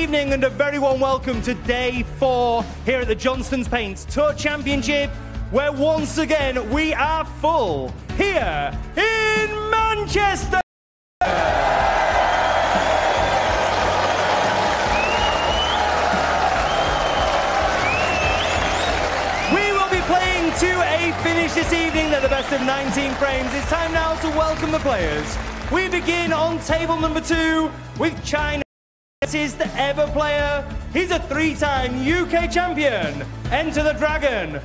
evening and a very warm welcome to day four here at the Johnston's Paints Tour Championship, where once again we are full here in Manchester. We will be playing to a finish this evening. They're the best of 19 frames. It's time now to welcome the players. We begin on table number two with China. Is the ever player. He's a three-time UK champion. Enter the dragon.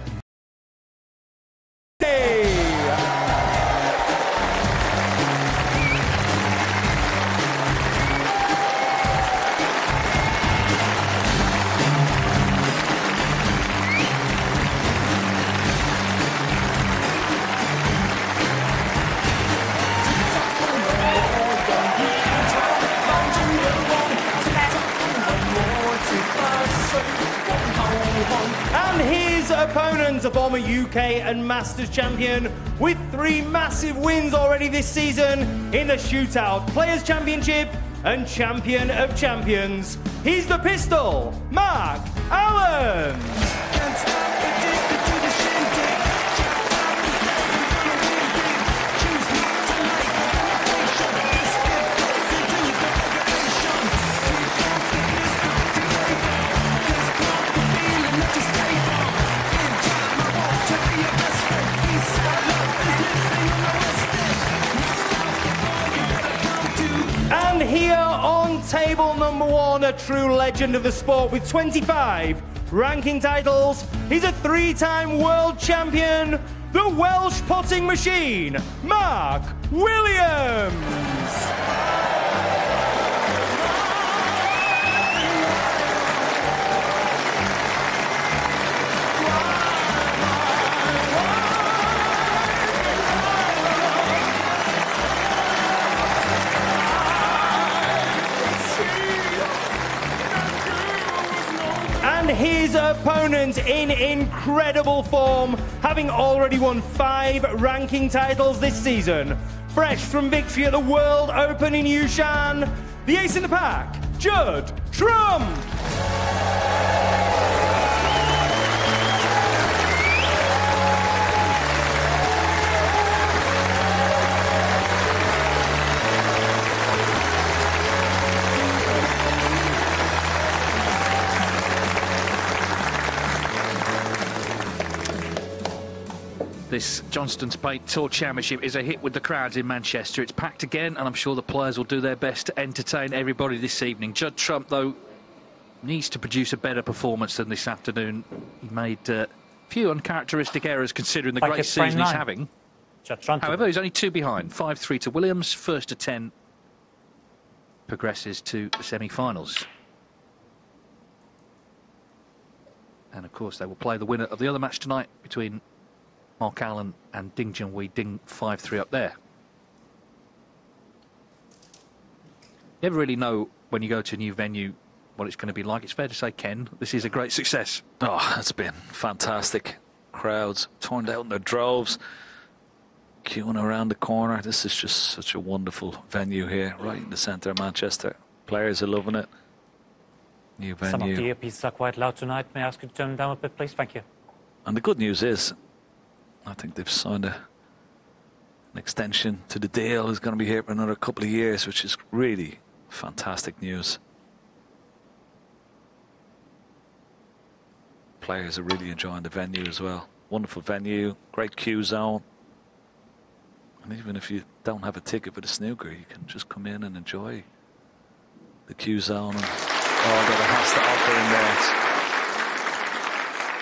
A former UK and Masters champion, with three massive wins already this season in the Shootout Players' Championship and Champion of Champions. He's the pistol, Mark Allen. Here on table number one, a true legend of the sport with 25 ranking titles. He's a three time world champion, the Welsh potting machine, Mark Williams. Opponent in incredible form, having already won five ranking titles this season. Fresh from victory at the World Open in Yushan, the ace in the pack, Judd Trump. This Johnston's Paint Tour Championship is a hit with the crowds in Manchester. It's packed again, and I'm sure the players will do their best to entertain everybody this evening. Judd Trump, though, needs to produce a better performance than this afternoon. He made uh, a few uncharacteristic errors considering the Like great season he's having. However, he's only two behind. 5 3 to Williams, first to 10 progresses to the semi finals. And of course, they will play the winner of the other match tonight between Mark Allen and Ding Junhui. Ding 5 3 up there. You never really know when you go to a new venue what it's going to be like. It's fair to say, Ken, this is a great success. Oh, it's been fantastic. Crowds turned out in their droves, queuing around the corner. This is just such a wonderful venue here, right in the centre of Manchester. Players are loving it. New venue. Some of the earpieces are quite loud tonight. May I ask you to turn them down a bit, please? Thank you. And the good news is, I think they've signed a, an extension to the deal. He's going to be here for another couple of years, which is really fantastic news. Players are really enjoying the venue as well. Wonderful venue, great queue zone. And even if you don't have a ticket for the snooker, you can just come in and enjoy the queue zone and to offer in there.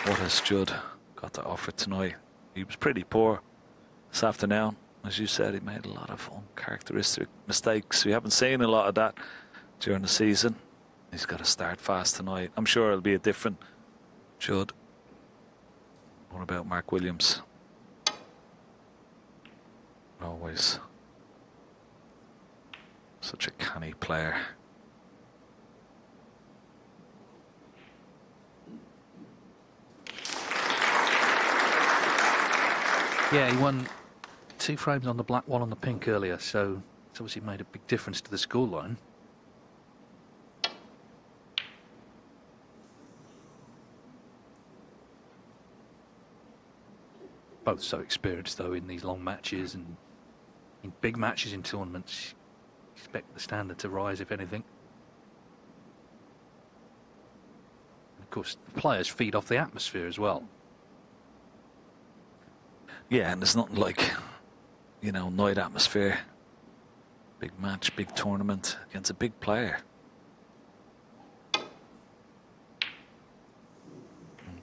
What has Judd got to offer tonight? He was pretty poor this afternoon. As you said, he made a lot of uncharacteristic mistakes. We haven't seen a lot of that during the season. He's got to start fast tonight. I'm sure it'll be a different Judd. What about Mark Williams? Always such a canny player. Yeah, he won two frames on the black, one on the pink earlier, so it's obviously made a big difference to the scoreline. Both so experienced, though, in these long matches and in big matches in tournaments. Expect the standard to rise, if anything. And of course, the players feed off the atmosphere as well. Yeah, and there's nothing like, you know, night atmosphere. Big match, big tournament against a big player. And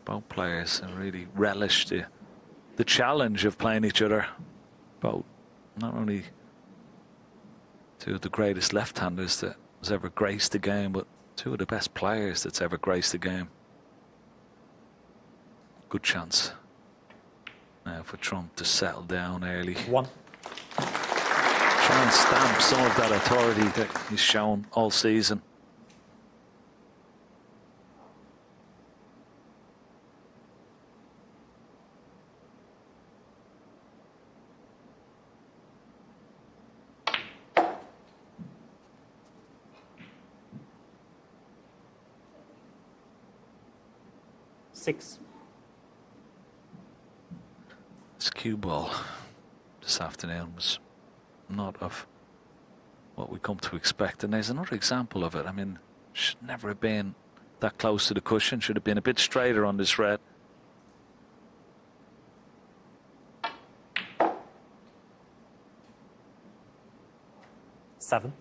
both players really relish the, the challenge of playing each other. Both, not only two of the greatest left-handers that has ever graced the game, but two of the best players that's ever graced the game. Good chance now for Trump to settle down early. One. Try and stamp some of that authority that he's shown all season. Six. This cue ball this afternoon was not of what we come to expect. And there's another example of it. I mean, should never have been that close to the cushion. Should have been a bit straighter on this red. Seven.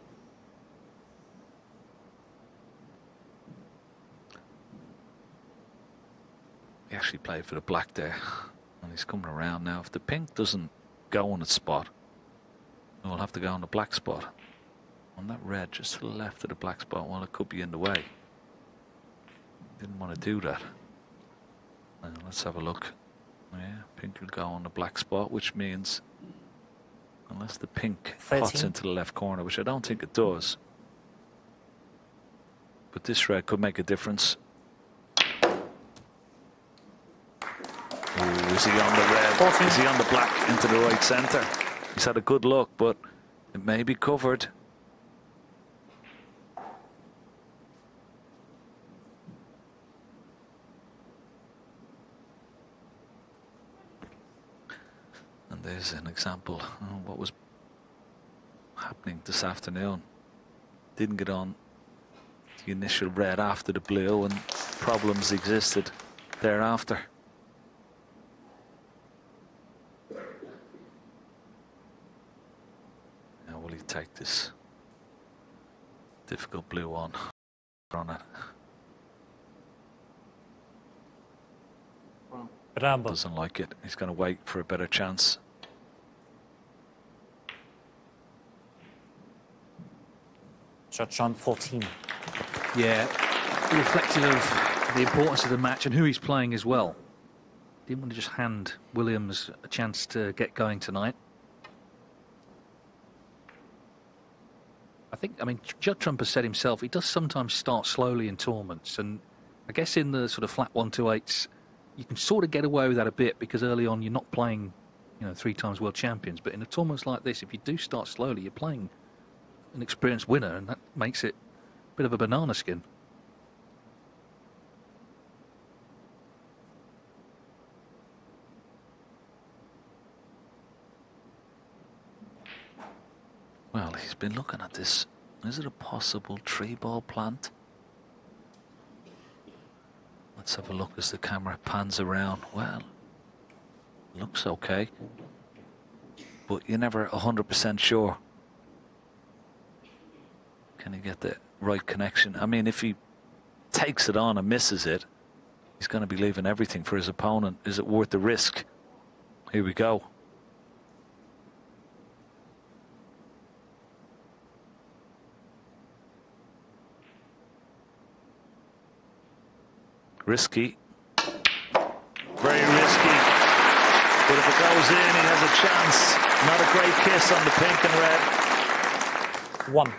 He actually played for the black there. He's coming around now. If the pink doesn't go on its spot, we'll have to go on the black spot. On that red, just to the left of the black spot, well, it could be in the way. Didn't want to do that. Now, let's have a look. Yeah, pink will go on the black spot, which means unless the pink pots into the left corner, which I don't think it does. But this red could make a difference. Is he on the red? 14. Is he on the black into the right centre? He's had a good look, but it may be covered. And there's an example of what was happening this afternoon. Didn't get on the initial red after the blue, and problems existed thereafter. Now will he take this difficult blue one on it? Rambo. Doesn't like it. He's going to wait for a better chance. Judge John 14. Yeah, reflective of the importance of the match and who he's playing as well. Didn't want to just hand Williams a chance to get going tonight. I think, I mean, Judd Trump has said himself, he does sometimes start slowly in tournaments. And I guess in the sort of flat one to eights, you can sort of get away with that a bit because early on you're not playing, you know, three times world champions. But in a tournament like this, if you do start slowly, you're playing an experienced winner, and that makes it a bit of a banana skin. Well, he's been looking at this. Is it a possible three ball plant? Let's have a look as the camera pans around. Well, looks okay. But you're never 100% sure. Can he get the right connection? I mean, if he takes it on and misses it, he's going to be leaving everything for his opponent. Is it worth the risk? Here we go. Risky. Very risky. But if it goes in, he has a chance. Not a great kiss on the pink and red. One.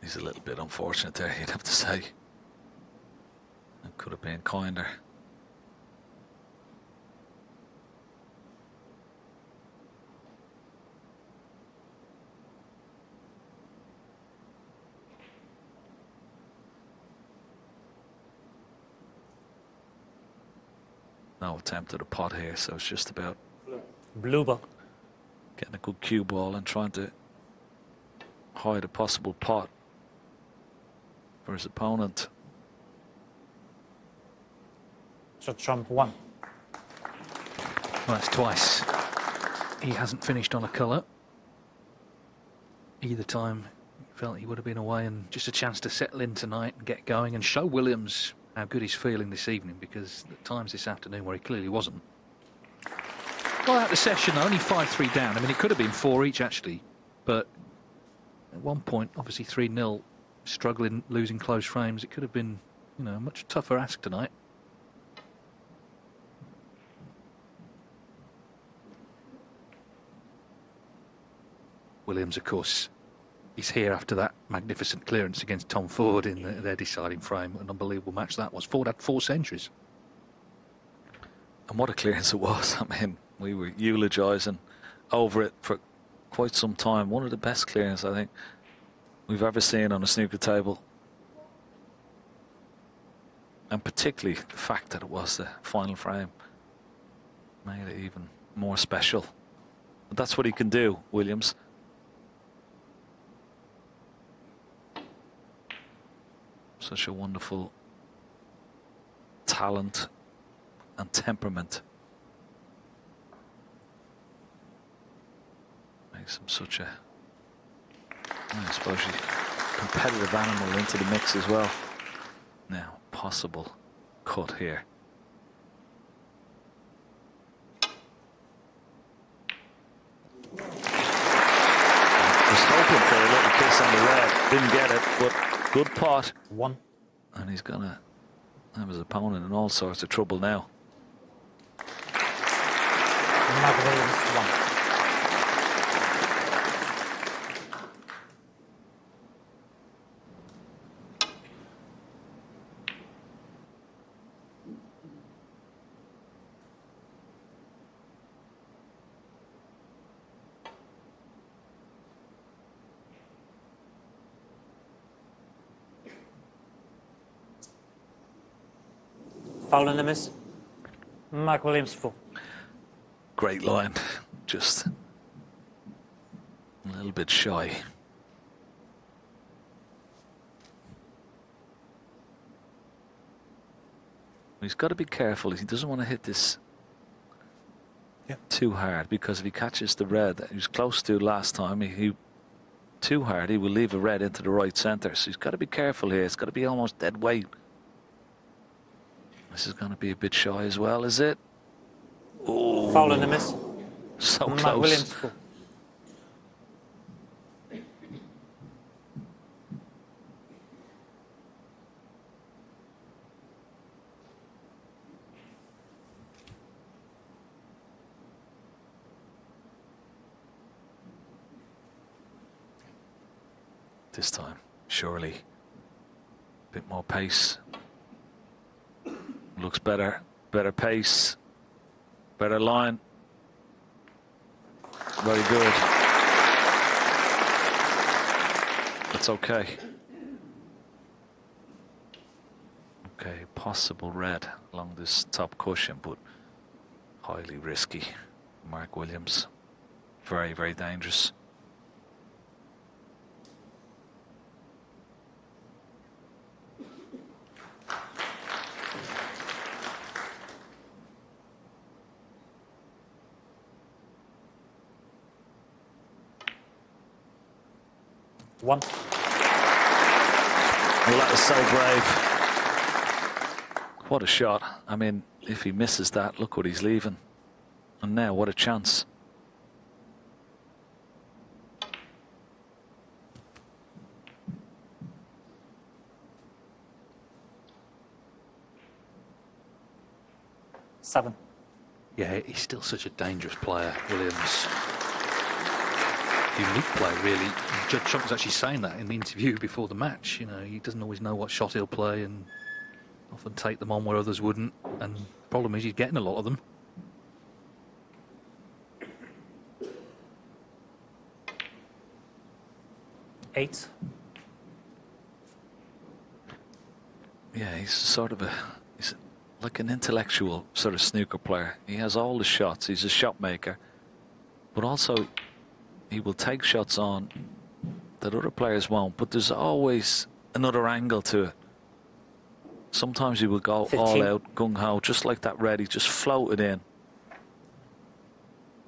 He's a little bit unfortunate there, you'd have to say. It could have been kinder. No attempt at a pot here, so it's just about Blue ball. getting a good cue ball and trying to hide a possible pot for his opponent. So trump won. Well, that's twice. He hasn't finished on a colour. Either time felt he would have been away and just a chance to settle in tonight and get going and show Williams how good he's feeling this evening because at times this afternoon where he clearly wasn't. Well, out the session, only 5-3 down. I mean, it could have been four each actually, but at one point, obviously 3-0, struggling, losing close frames. It could have been, you know, a much tougher ask tonight. Williams, of course, is here after that magnificent clearance against Tom Ford in the, their deciding frame. An unbelievable match that was. Ford had four centuries. And what a clearance it was. I mean, we were eulogising over it for quite some time. One of the best clearances, I think, we've ever seen on a snooker table. And particularly the fact that it was the final frame made it even more special. But that's what he can do, Williams. Such a wonderful talent and temperament. Makes him such a, I suppose, competitive animal into the mix as well. Now, possible cut here. Was hoping for a little kiss on the red, didn't get it, but good pot. One. And he's gonna have his opponent in all sorts of trouble now. Foul and a miss. Mark Williams full. Great line, just a little bit shy. He's got to be careful. He doesn't want to hit this Yeah. too hard because if he catches the red that he was close to last time, he, he too hard, he will leave a red into the right centre. So he's got to be careful here. It's got to be almost dead weight. This is going to be a bit shy as well, is it? Oh, Foul and a miss. so close. Williams this time, surely. A Bit more pace. Looks better. Better pace. Better line. Very good. That's okay. Okay, possible red along this top cushion, but highly risky. Mark Williams. Very, very dangerous. One. Well, that was so brave. What a shot. I mean, if he misses that, look what he's leaving. And now, what a chance. Seven. Yeah, he's still such a dangerous player, Williams. Unique player, really. Judd Trump was actually saying that in the interview before the match. You know, he doesn't always know what shot he'll play and often take them on where others wouldn't. And problem is, he's getting a lot of them. Eight. Yeah, he's sort of a he's like an intellectual sort of snooker player. He has all the shots. He's a shot maker, but also he will take shots on that other players won't. But there's always another angle to it. Sometimes he will go all out gung ho, just like that red. He just floated in.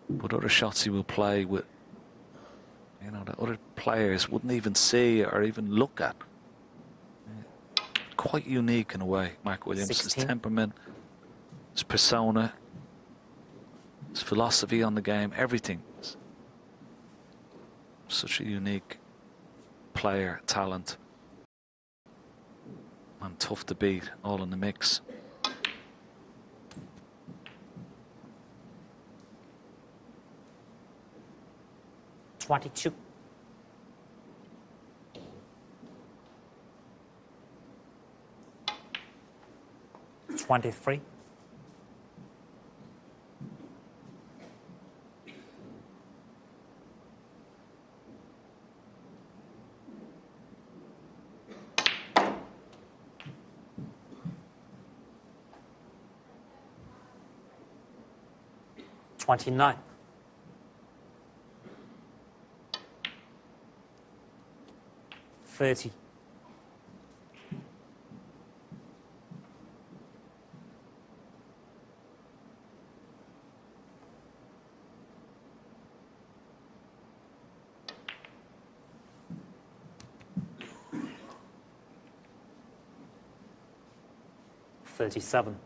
But other shots he will play with, you know, that other players wouldn't even see or even look at. Quite unique in a way, Mark Williams. His temperament, his persona, his philosophy on the game, everything. Such a unique player, talent, and tough to beat, all in the mix. Twenty-two. Twenty-three. Twenty-nine. Thirty. Thirty-seven.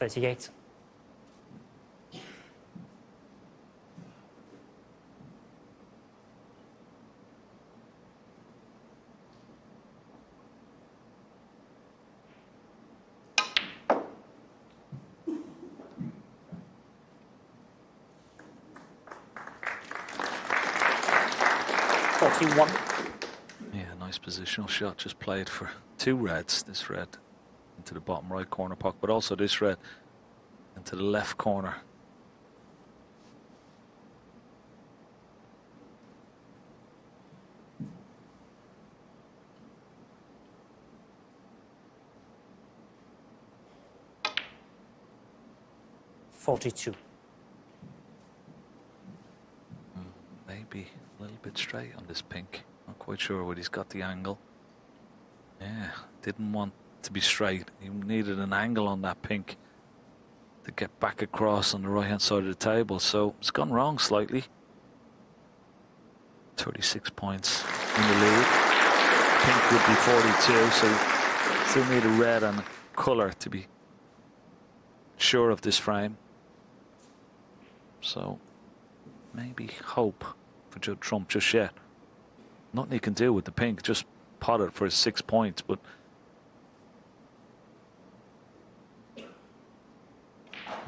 Thirty-eight. Forty-one. Yeah, nice positional shot. Just played for two reds. This red into the bottom right corner pocket, but also this red into the left corner. Forty-two. Maybe a little bit straight on this pink. Not quite sure what he's got the angle. Yeah, didn't want to be straight. He needed an angle on that pink to get back across on the right hand side of the table. So it's gone wrong slightly. 36 points in the lead. Pink would be 42, so still need a red and a colour to be sure of this frame. So maybe hope for Judd Trump just yet. Nothing he can do with the pink, just pot it for his six points, but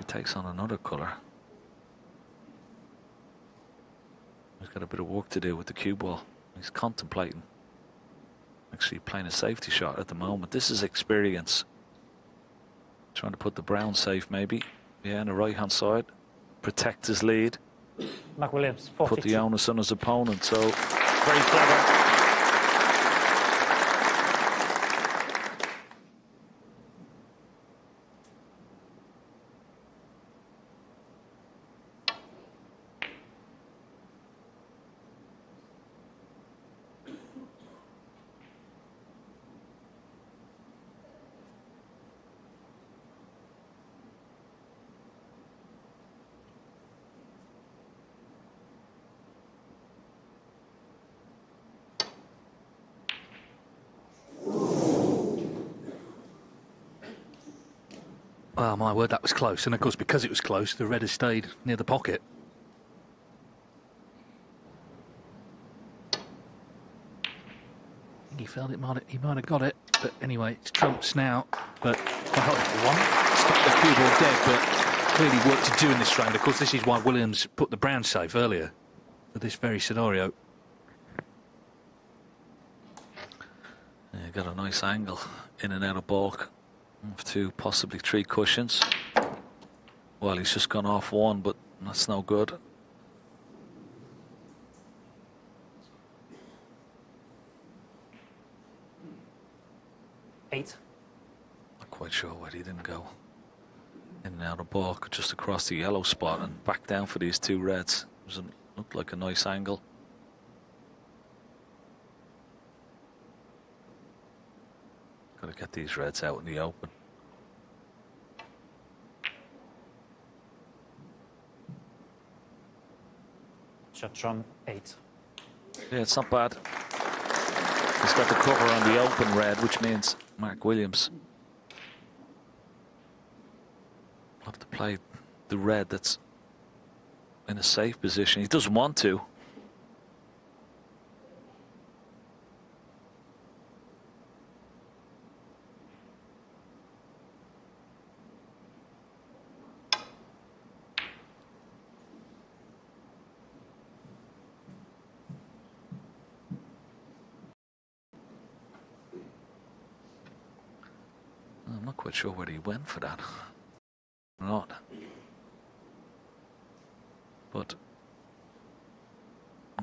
he takes on another colour. He's got a bit of work to do with the cue ball. He's contemplating actually playing a safety shot at the moment. This is experience. Trying to put the brown safe maybe. Yeah, on the right hand side. Protect his lead. Mark Williams, Put the 42. onus on his opponent. So very clever. Oh, my word, that was close. And of course, because it was close, the red has stayed near the pocket. He felt it might he might have got it, but anyway, it's Trump's now. But well, one stopped the cue ball dead, but clearly work to do in this round. Of course, this is why Williams put the brown safe earlier for this very scenario. Yeah, got a nice angle in and out of balk. Two possibly three cushions. Well, he's just gone off one, but that's no good. Eight. Not quite sure where he didn't go. In and out of ball, just across the yellow spot and back down for these two reds. It was an, looked like a nice angle. Got to get these reds out in the open. Trump 8. Yeah, it's not bad. He's got the cover on the open red, which means Mark Williams will have to play the red that's in a safe position. He doesn't want to. I'm not quite sure where he went for that. Or not. But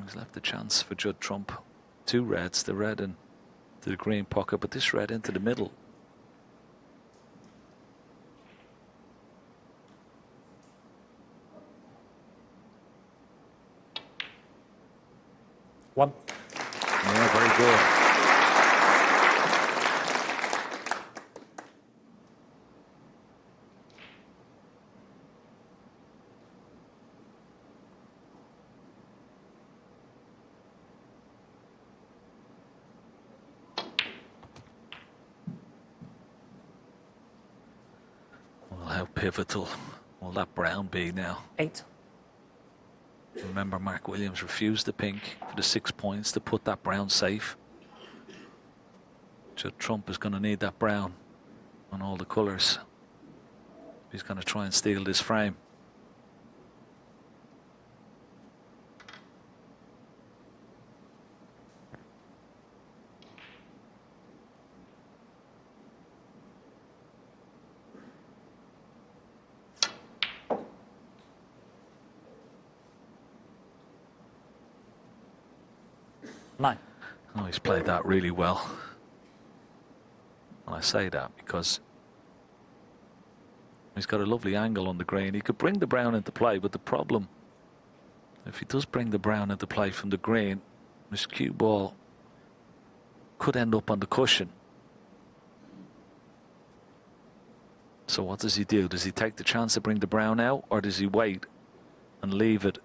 he's left the chance for Judd Trump. Two reds, the red and the green pocket, but this red into the middle. One. Yeah, very good. Well, how pivotal will that brown be now? 8. Remember, Mark Williams refused the pink for the six points to put that brown safe. So Trump is going to need that brown on all the colours. He's going to try and steal this frame. Nine. Oh, he's played that really well. And I say that because he's got a lovely angle on the green. He could bring the brown into play, but the problem, if he does bring the brown into play from the green, this cue ball could end up on the cushion. So what does he do? Does he take the chance to bring the brown out, or does he wait and leave it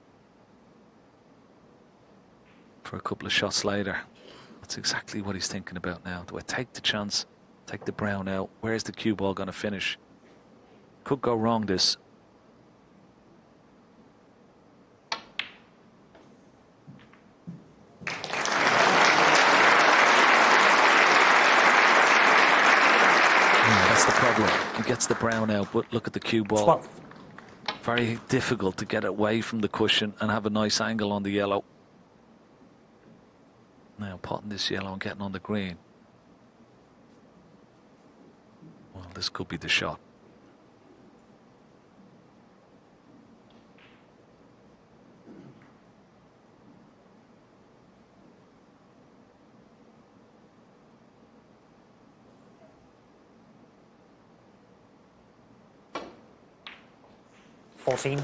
for a couple of shots later? That's exactly what he's thinking about now. Do I take the chance, take the brown out? Where's the cue ball going to finish? Could go wrong this. That's the problem. He gets the brown out, but look at the cue ball. Very difficult to get away from the cushion and have a nice angle on the yellow. Now potting this yellow and getting on the green. Well, this could be the shot. Fourteen.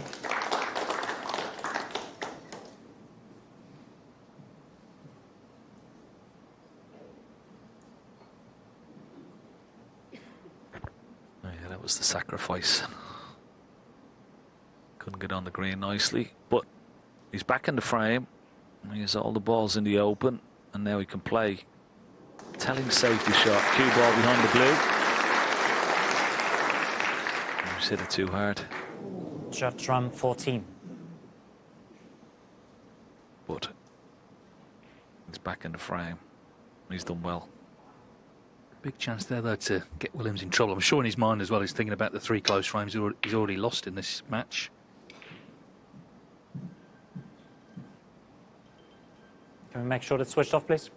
Was the sacrifice. Couldn't get on the green nicely, but he's back in the frame. He has all the balls in the open, and now he can play. Telling safety shot, cue ball behind the blue. He's hit it too hard, Trump 14. but he's back in the frame. He's done well. Big chance there, though, to get Williams in trouble. I'm sure in his mind as well, he's thinking about the three close frames he's already- lost in this match. Can we make sure that's switched off, please?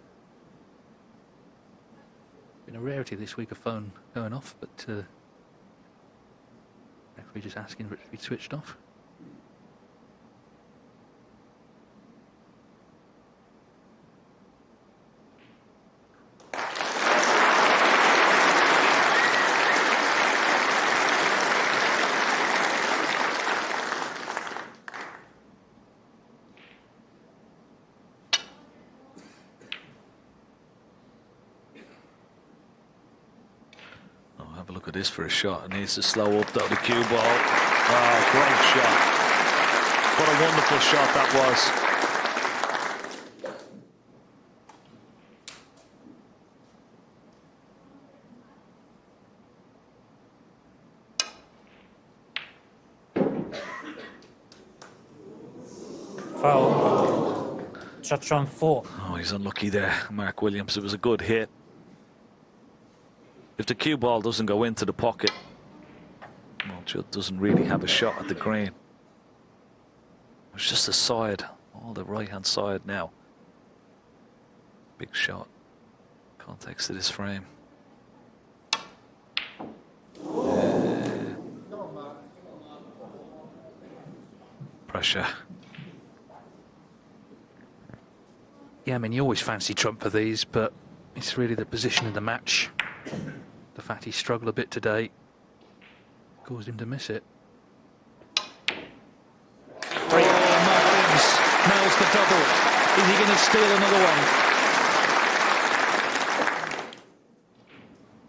Been a rarity this week, a phone going off, but uh, referee just asking for it to be switched off. For a shot. It needs to slow up the cue ball. Oh, great shot. What a wonderful shot that was. Foul. Shot trump four. Oh, he's unlucky there, Mark Williams. It was a good hit. If the cue ball doesn't go into the pocket, well, Judd doesn't really have a shot at the green. It's just the side, all the right hand side now. Big shot. Context of this frame. Yeah. Pressure. Yeah, I mean, you always fancy Trump for these, but it's really the position in the match. The fact he struggled a bit today caused him to miss it. Oh, Mark nails the double. Is he going to steal another one?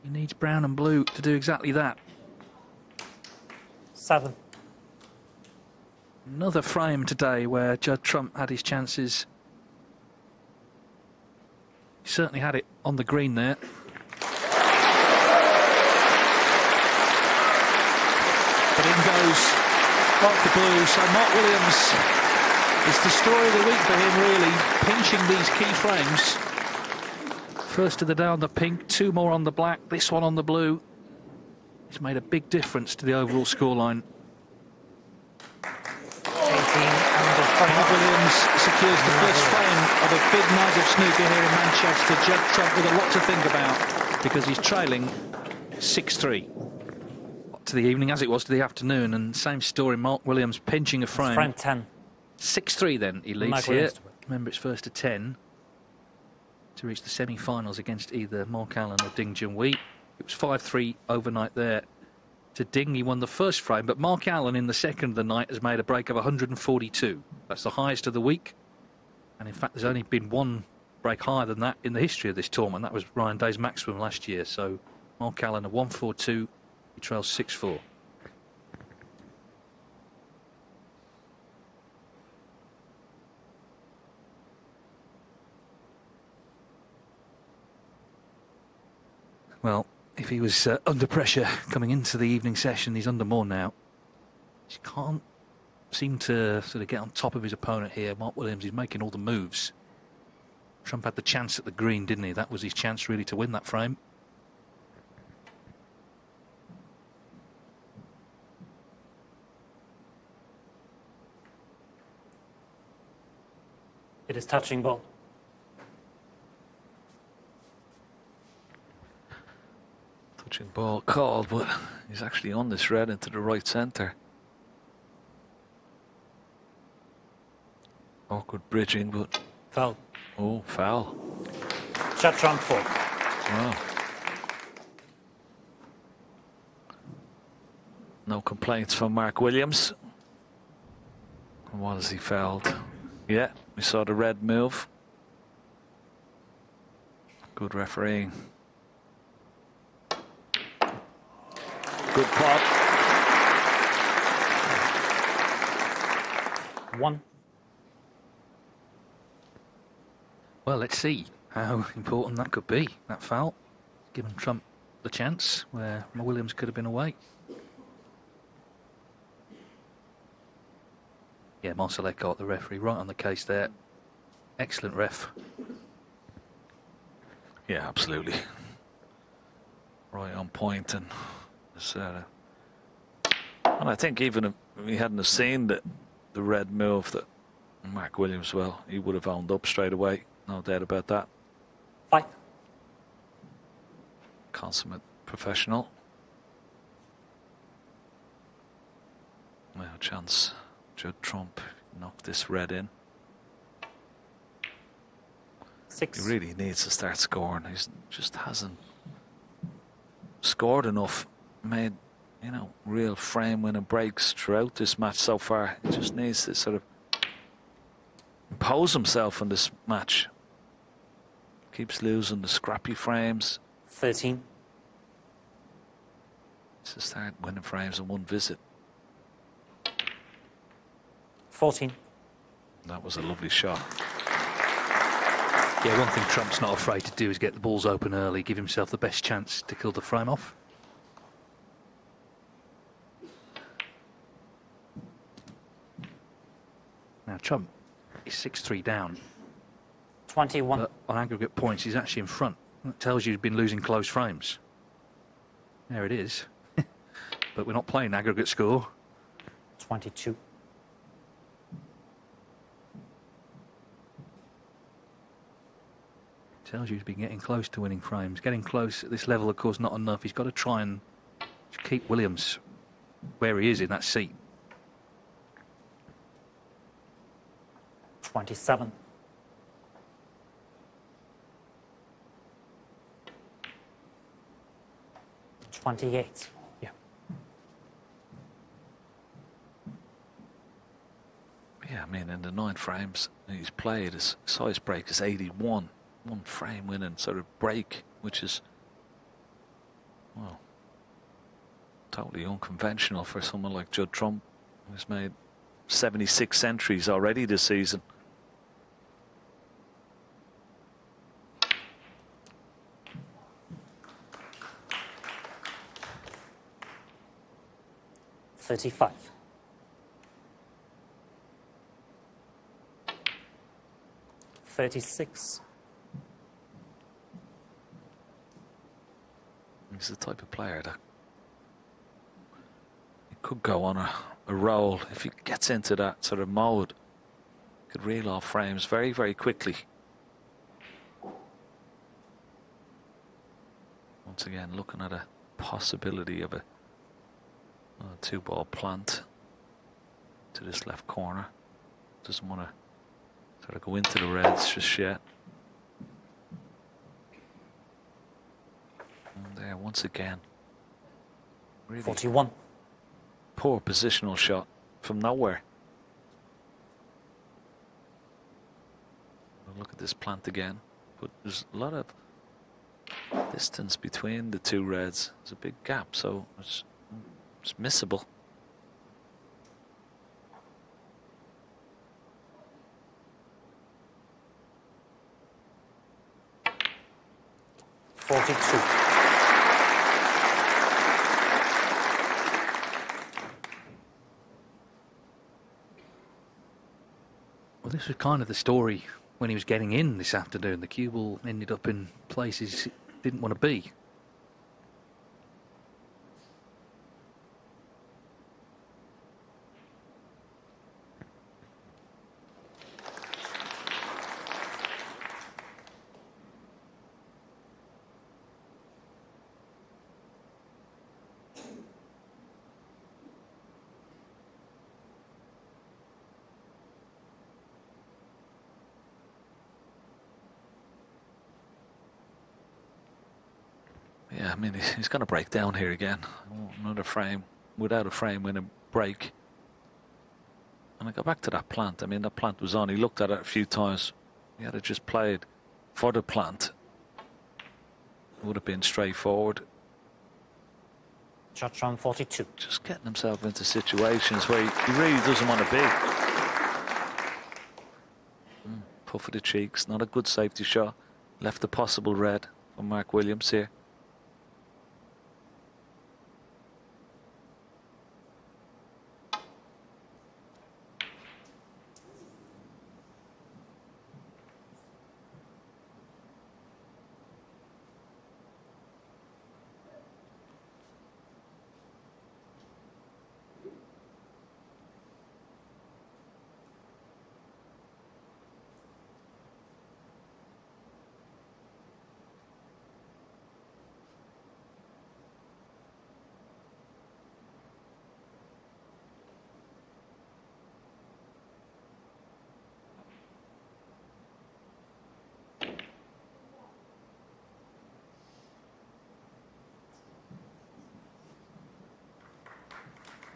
He needs brown and blue to do exactly that. Seven. Another frame today where Judd Trump had his chances. He certainly had it on the green there. In goes Mark the blue. So Mark Williams is the story of the week for him, really, pinching these key frames. First of the day on the pink, two more on the black, this one on the blue. It's made a big difference to the overall scoreline. 18 under Mark. Williams secures the first frame of a big night of snooker here in Manchester. Judd Trump with a lot to think about because he's trailing 6-3 to the evening as it was to the afternoon. And same story, Mark Williams pinching a frame. Frame 10. 6-3 then he leads Mark here. Williams. Remember it's first to 10 to reach the semi-finals against either Mark Allen or Ding Junhui. It was 5-3 overnight there to Ding. He won the first frame, but Mark Allen in the second of the night has made a break of 142. That's the highest of the week. And in fact, there's only been one break higher than that in the history of this tournament. That was Ryan Day's maximum last year. So Mark Allen a 142. He trails 6-4. Well, if he was uh, under pressure coming into the evening session, he's under more now. He can't seem to sort of get on top of his opponent here. Mark Williams, he's making all the moves. Trump had the chance at the green, didn't he? That was his chance really to win that frame. It is touching ball. Touching ball called, but he's actually on this red into the right centre. Awkward bridging, but Foul. oh, foul. Shot trump four. Wow. No complaints from Mark Williams. And what has he fouled? Yeah, we saw the red move. Good refereeing. Good pot. One. Well, let's see how important that could be, that foul. Given Trump the chance where Williams could have been away. Yeah, Marcel Eckardt, the referee, right on the case there. Excellent ref. Yeah, absolutely. Right on point and it's, uh, and I think even if we hadn't have seen the the red move that Mark Williams well, he would have owned up straight away. No doubt about that. Five. Consummate professional. Now chance Judd Trump knocked this red in. Six. He really needs to start scoring. He just hasn't scored enough, made, you know, real frame winning breaks throughout this match so far. He just needs to sort of impose himself in this match. Keeps losing the scrappy frames. 13. To start winning frames in one visit. 14. That was a lovely shot. Yeah, one thing Trump's not afraid to do is get the balls open early, give himself the best chance to kill the frame off. Now Trump is 6-3 down, 21. but on aggregate points he's actually in front. That tells you he's been losing close frames. There it is. but we're not playing aggregate score. 22. Tells you he's been getting close to winning frames. Getting close at this level, of course, not enough. He's got to try and keep Williams where he is in that seat. 27. Twenty-eight. Yeah. Yeah, I mean, in the nine frames he's played, his size break is 81. One frame winning sort of break, which is, well, totally unconventional for someone like Judd Trump, who's made 76 centuries already this season. Thirty-five. Thirty-six. He's the type of player that could go on a, a roll if he gets into that sort of mode. Could reel off frames very, very quickly. Once again, looking at a possibility of a, a two ball plant to this left corner. Doesn't want to sort of go into the reds just yet. There, once again, really Forty-one. poor positional shot from nowhere. Look at this plant again, but there's a lot of distance between the two reds. There's a big gap, so it's, it's missable. Forty-two. This was kind of the story when he was getting in this afternoon. The cue ball ended up in places it didn't want to be. I mean, he's, he's going to break down here again. Another frame without a frame a break. And I go back to that plant. I mean, that plant was on. He looked at it a few times. He had it just played for the plant. It would have been straightforward. Shot from forty-two. Just getting himself into situations where he, he really doesn't want to be. Mm, puff of the cheeks. Not a good safety shot. Left a possible red for Mark Williams here.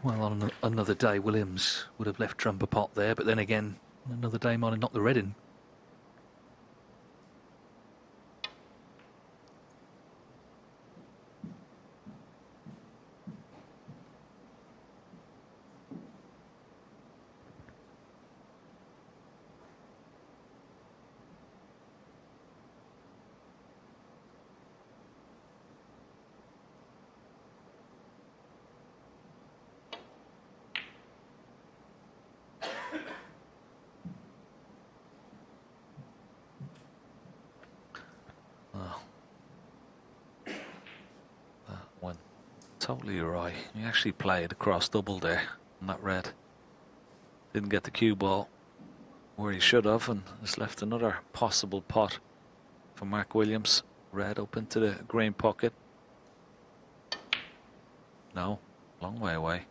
Well, on another day, Williams would have left Trump a pot there, but then again, another day might have knocked the red in. Right. He actually played across double there on that red. Didn't get the cue ball where he should have, and has left another possible pot for Mark Williams. Red up into the green pocket. No, long way away.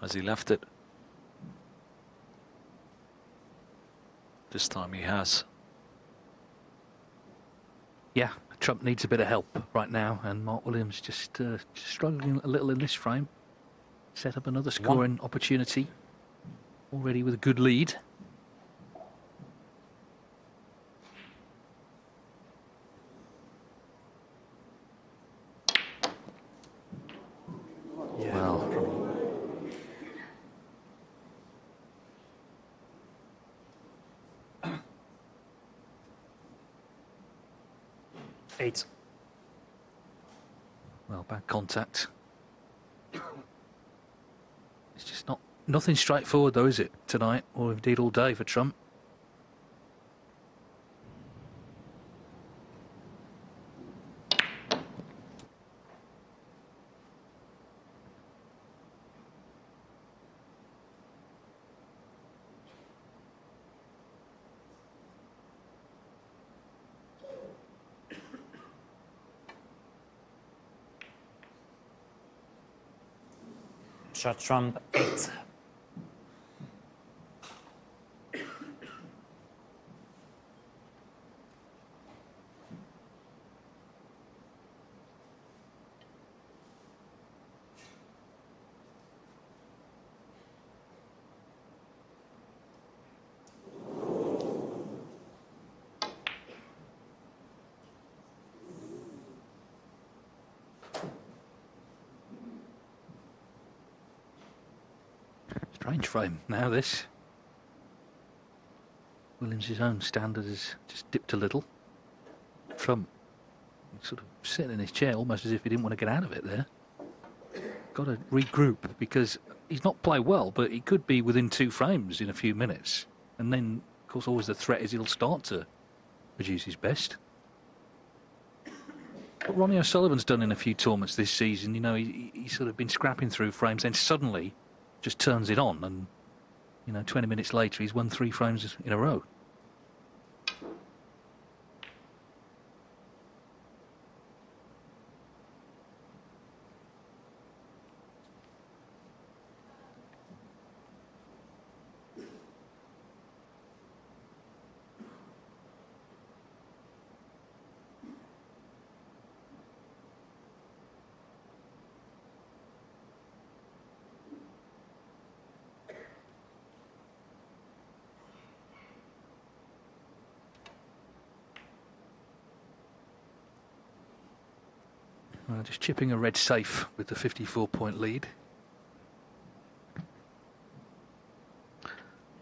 Has he left it? This time he has. Yeah, Trump needs a bit of help right now, and Mark Williams just, uh, just struggling a little in this frame. Set up another scoring opportunity. Already with a good lead. Yeah. Well, Eight. well, bad contact. It's just not nothing straightforward, though, is it tonight, or indeed all day for Trump? Trump 8. Frame now. This Williams' own standard has just dipped a little. Trump sort of sitting in his chair almost as if he didn't want to get out of it there. Got to regroup because he's not played well, but he could be within two frames in a few minutes. And then, of course, always the threat is he'll start to produce his best. What Ronnie O'Sullivan's done in a few tournaments this season, you know, he, he's sort of been scrapping through frames, then suddenly just turns it on, and you know, 20 minutes later, he's won three frames in a row. Just chipping a red safe with the 54 point lead.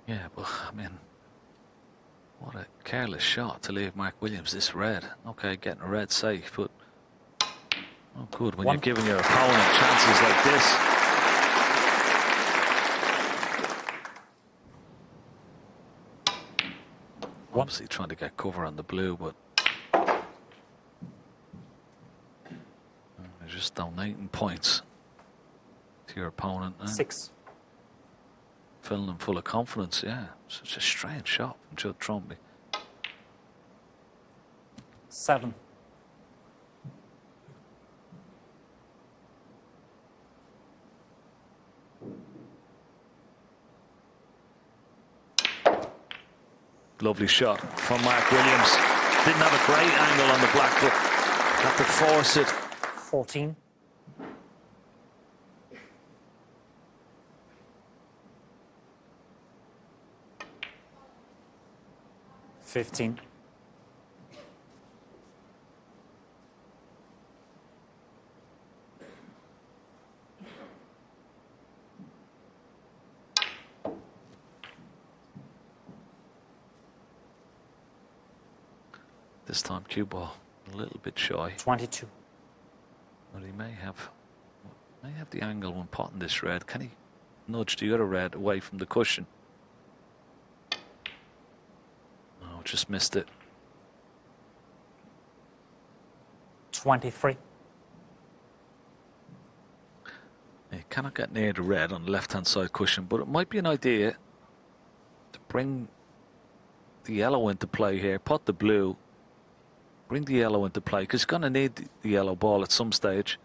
Yeah, well, I mean, what a careless shot to leave Mark Williams this red. Okay, getting a red safe, but oh, good when One. you're giving your opponent chances like this. Obviously trying to get cover on the blue, but they're just donating points to your opponent. eh? Six. filling them full of confidence. Yeah, such a strange shot from Judd Trumpy. Seven. Lovely shot from Mark Williams. Didn't have a great angle on the black, but had to force it. 14. Fifteen. This time, cue ball a little bit shy, Twenty-two. but he may have may have the angle when potting this red. Can he nudge the other red away from the cushion? Oh, just missed it. Twenty-three. It cannot get near the red on the left hand side cushion, but it might be an idea to bring the yellow into play here, pot the blue, bring the yellow into play because he's going to need the yellow ball at some stage.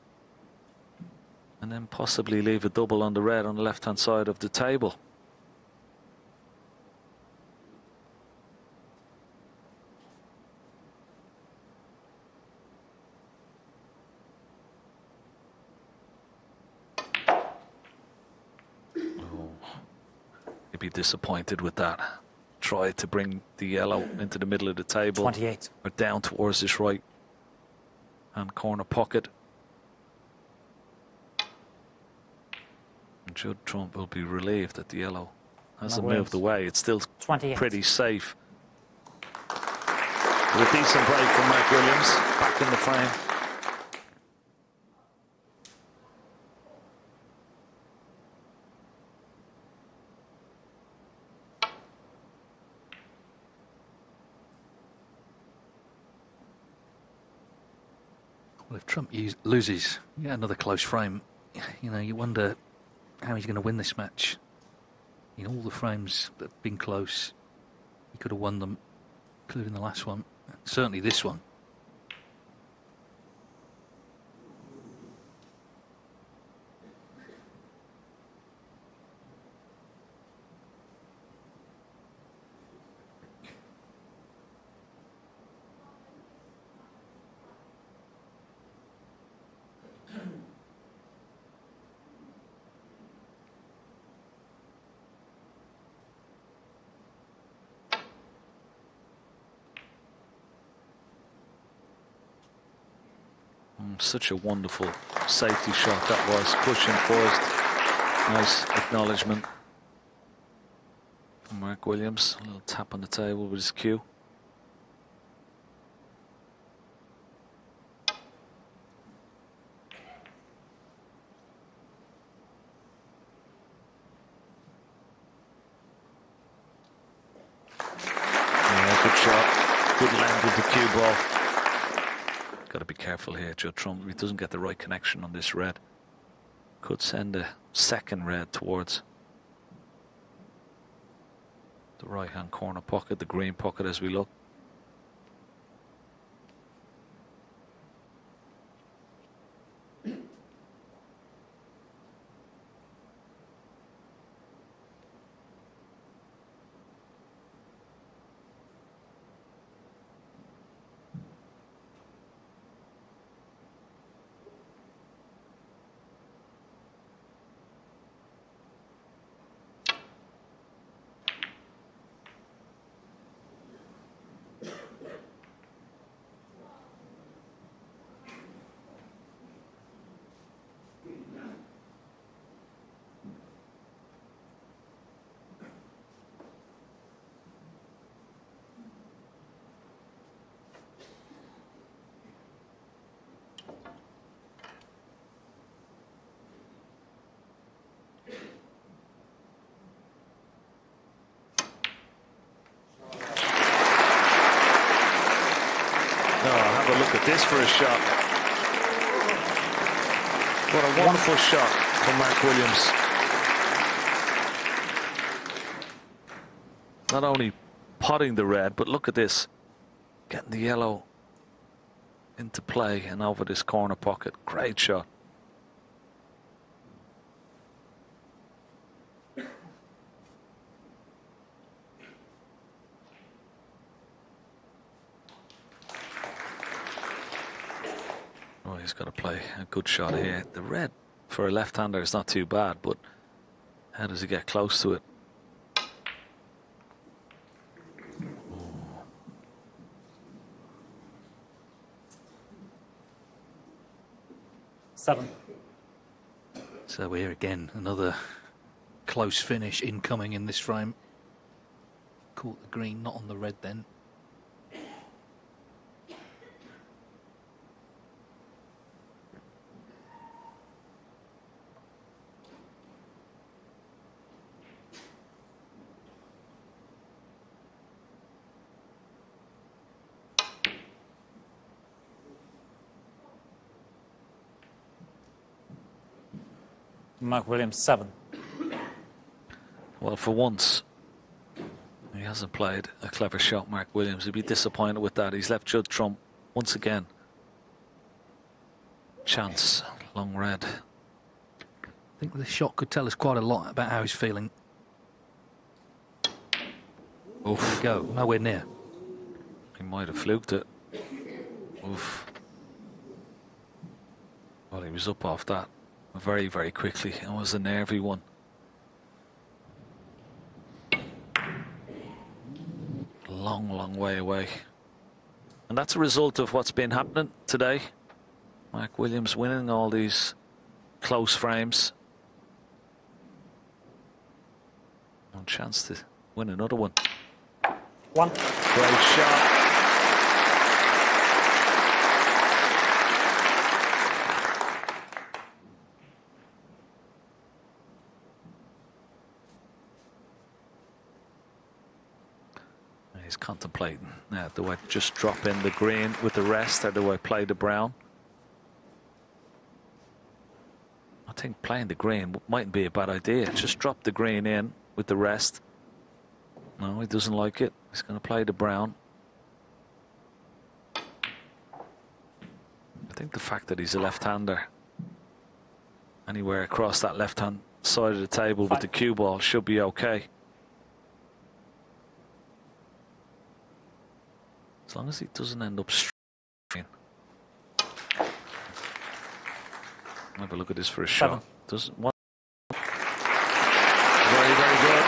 And then possibly leave a double on the red on the left hand side of the table. Disappointed with that. Try to bring the yellow into the middle of the table 28. or down towards this right hand corner pocket. And Judd Trump will be relieved that the yellow hasn't moved away. It's still 28. pretty safe. With a decent break from Mark Williams back in the frame. Trump loses, yeah, another close frame, you know, you wonder how he's going to win this match. In all the frames that have been close, he could have won them, including the last one. Certainly this one. Mm, Such a wonderful safety shot that was. Cushion first. Nice acknowledgement Mark Williams. A little tap on the table with his cue. Yeah, good shot. Good land with the cue ball. Got to be careful here, Judd Trump. If he doesn't get the right connection on this red, could send a second red towards the right hand corner pocket, the green pocket as we look. Oh, a shot. What a wonderful shot from Mark Williams. Not only potting the red, but look at this. Getting the yellow into play and over this corner pocket. Great shot. He's got to play a good shot here. The red for a left-hander is not too bad, but how does he get close to it? Seven. So we're here again, another close finish incoming in this frame. Caught the green, not on the red then. Mark Williams, 7. Well, for once, he hasn't played a clever shot, Mark Williams. He'd be disappointed with that. He's left Judd Trump once again. Chance, long red. I think the shot could tell us quite a lot about how he's feeling. Oof. There we go, nowhere near. He might have fluked it. Oof. Well, he was up off that very, very quickly. It was a nervy one. Long, long way away. And that's a result of what's been happening today. Mark Williams winning all these close frames. One chance to win another one. 1. Great shot. He's contemplating now. Do I just drop in the green with the rest or do I play the brown? I think playing the green mightn't be a bad idea. Just drop the green in with the rest. No, he doesn't like it. He's going to play the brown. I think the fact that he's a left-hander anywhere across that left-hand side of the table with the cue ball should be okay. As long as it doesn't end up straight. Have a look at this for a Seven. shot. Doesn't want. Very, very good.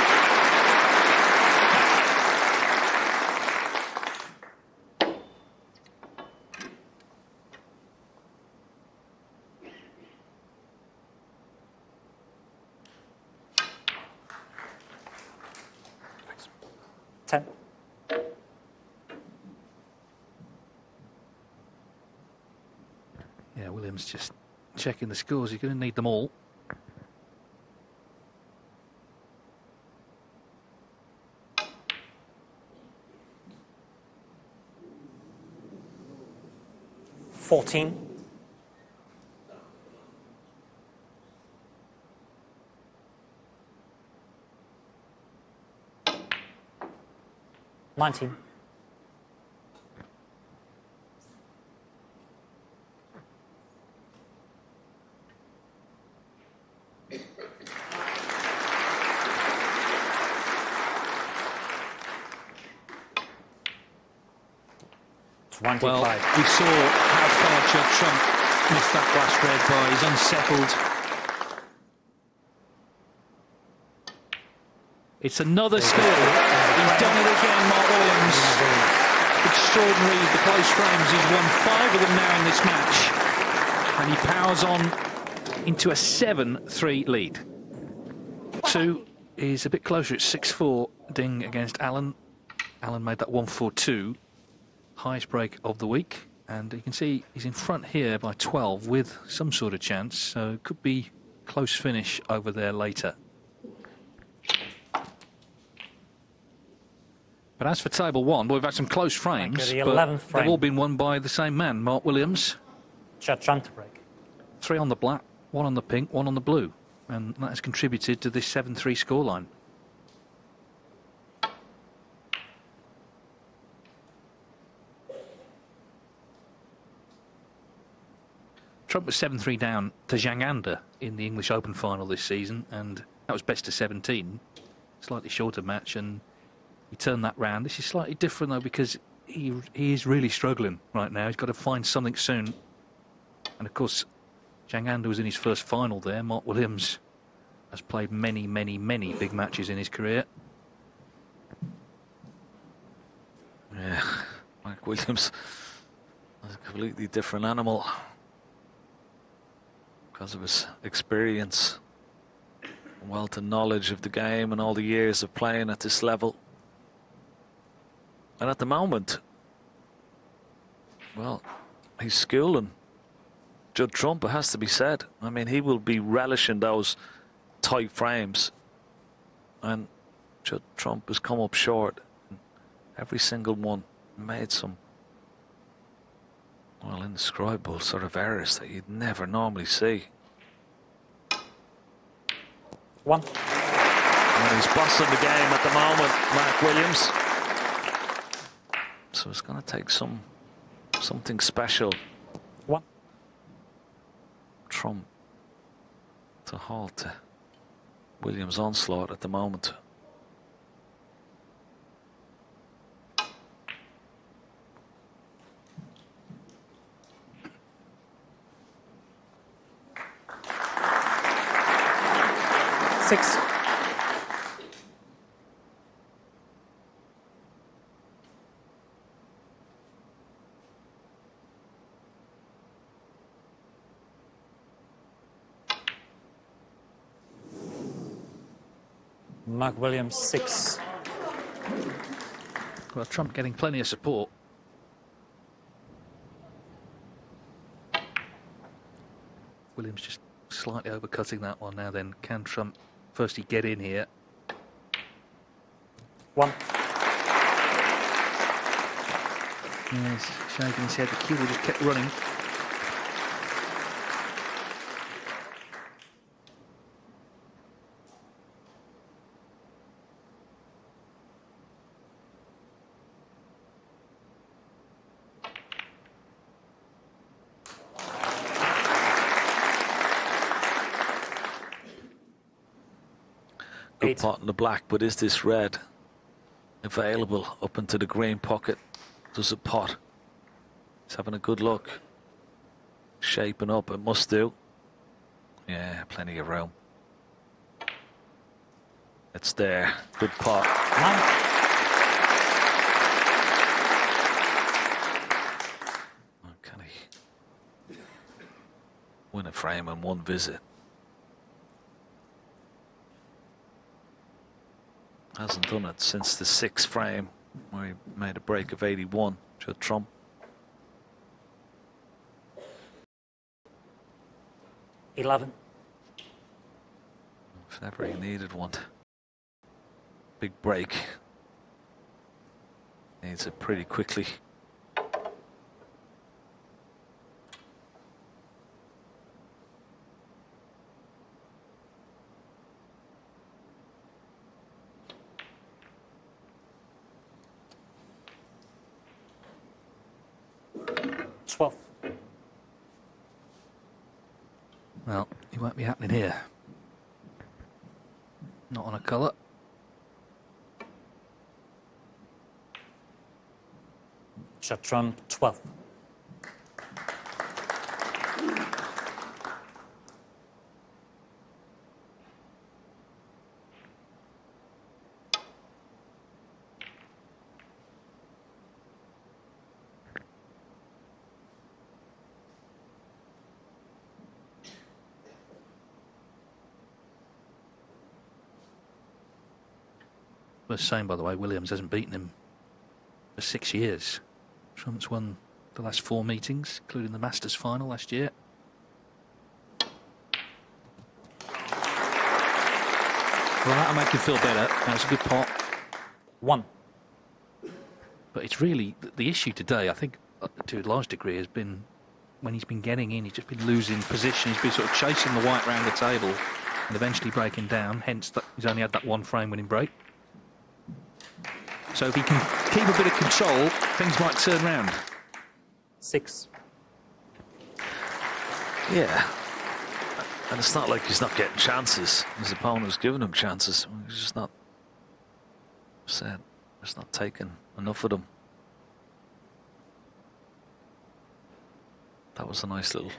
Ten. Yeah, Williams just checking the scores. You're going to need them all. Fourteen. Nineteen. Well, we saw how far Judd Trump missed that last red bar. He's unsettled. It's another steal. He's done it again, Mark Williams. Extraordinary, the close frames. He's won five of them now in this match. And he powers on into a 7-3 lead. Two is a bit closer. It's 6-4 Ding against Allen. Allen made that 1-4-2 highest break of the week. And you can see he's in front here by 12 with some sort of chance. So it could be close finish over there later. But as for table one, well, we've had some close frames. the but 11th frame. They've all been won by the same man, Mark Williams. Trump to break. Three on the black, one on the pink, one on the blue. And that has contributed to this 7 3 scoreline. Trump was 7 3 down to Zhang Anda in the English Open final this season, and that was best of 17. Slightly shorter match, and he turned that round. This is slightly different, though, because he, he is really struggling right now. He's got to find something soon. And of course, Zhang Anda was in his first final there. Mark Williams has played many, many, many big matches in his career. Yeah, Mark Williams is a completely different animal because of his experience, wealth and knowledge of the game, and all the years of playing at this level. And at the moment, well, he's schooling Judd Trump, it has to be said. I mean, he will be relishing those tight frames. And Judd Trump has come up short. Every single one made some, well, indescribable sort of errors that you'd never normally see. One. And he's bossing the game at the moment, Mark Williams. So it's going to take some something special. One. Trump to halt Williams' onslaught at the moment. Six. Mark Williams, six. Well, Trump getting plenty of support. Williams just slightly overcutting that one now then. Can Trump firstly get in here? One. Yes, shaking his head. The cue just kept running. Eight. pot in the black, but is this red available up into the green pocket? Does it pot? He's having a good look. Shaping up, it must do. Yeah, plenty of room. It's there. Good pot. Oh, Can he win a frame in one visit? Hasn't done it since the sixth frame where he made a break of 81. to a Trump. Eleven. If ever he needed one. Big break. Needs it pretty quickly. here. Not on a colour. Chatran 12. Worth saying, by the way, Williams hasn't beaten him for six years. Trump's won the last four meetings, including the Masters final last year. Well, that'll make you feel better. That was a good pot. One. But it's really the issue today, I think, uh, to a large degree, has been when he's been getting in, he's just been losing position. He's been sort of chasing the white round the table and eventually breaking down. Hence, that he's only had that one frame winning break. So if he can keep a bit of control, things might turn round. Six. Yeah. And it's not like he's not getting chances. His opponent's giving him chances. He's just not said. He's not taking enough of them. That was a nice little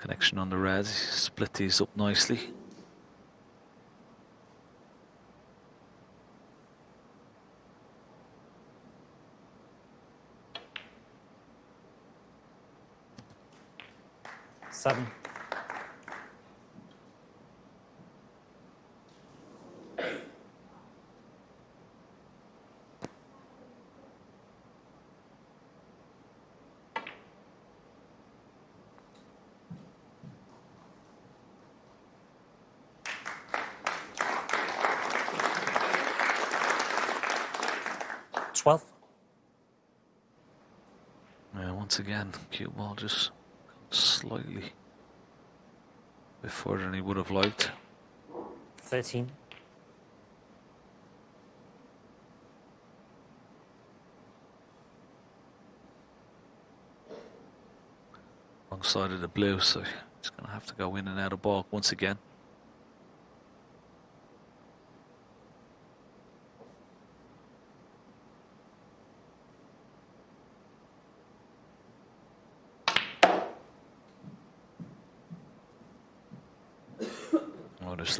connection on the red. He split these up nicely. Seven. Twelve. Yeah, once again, cue ball just slightly bit further than he would have liked. 13. Wrong side of the blue, so he's going to have to go in and out of ball once again.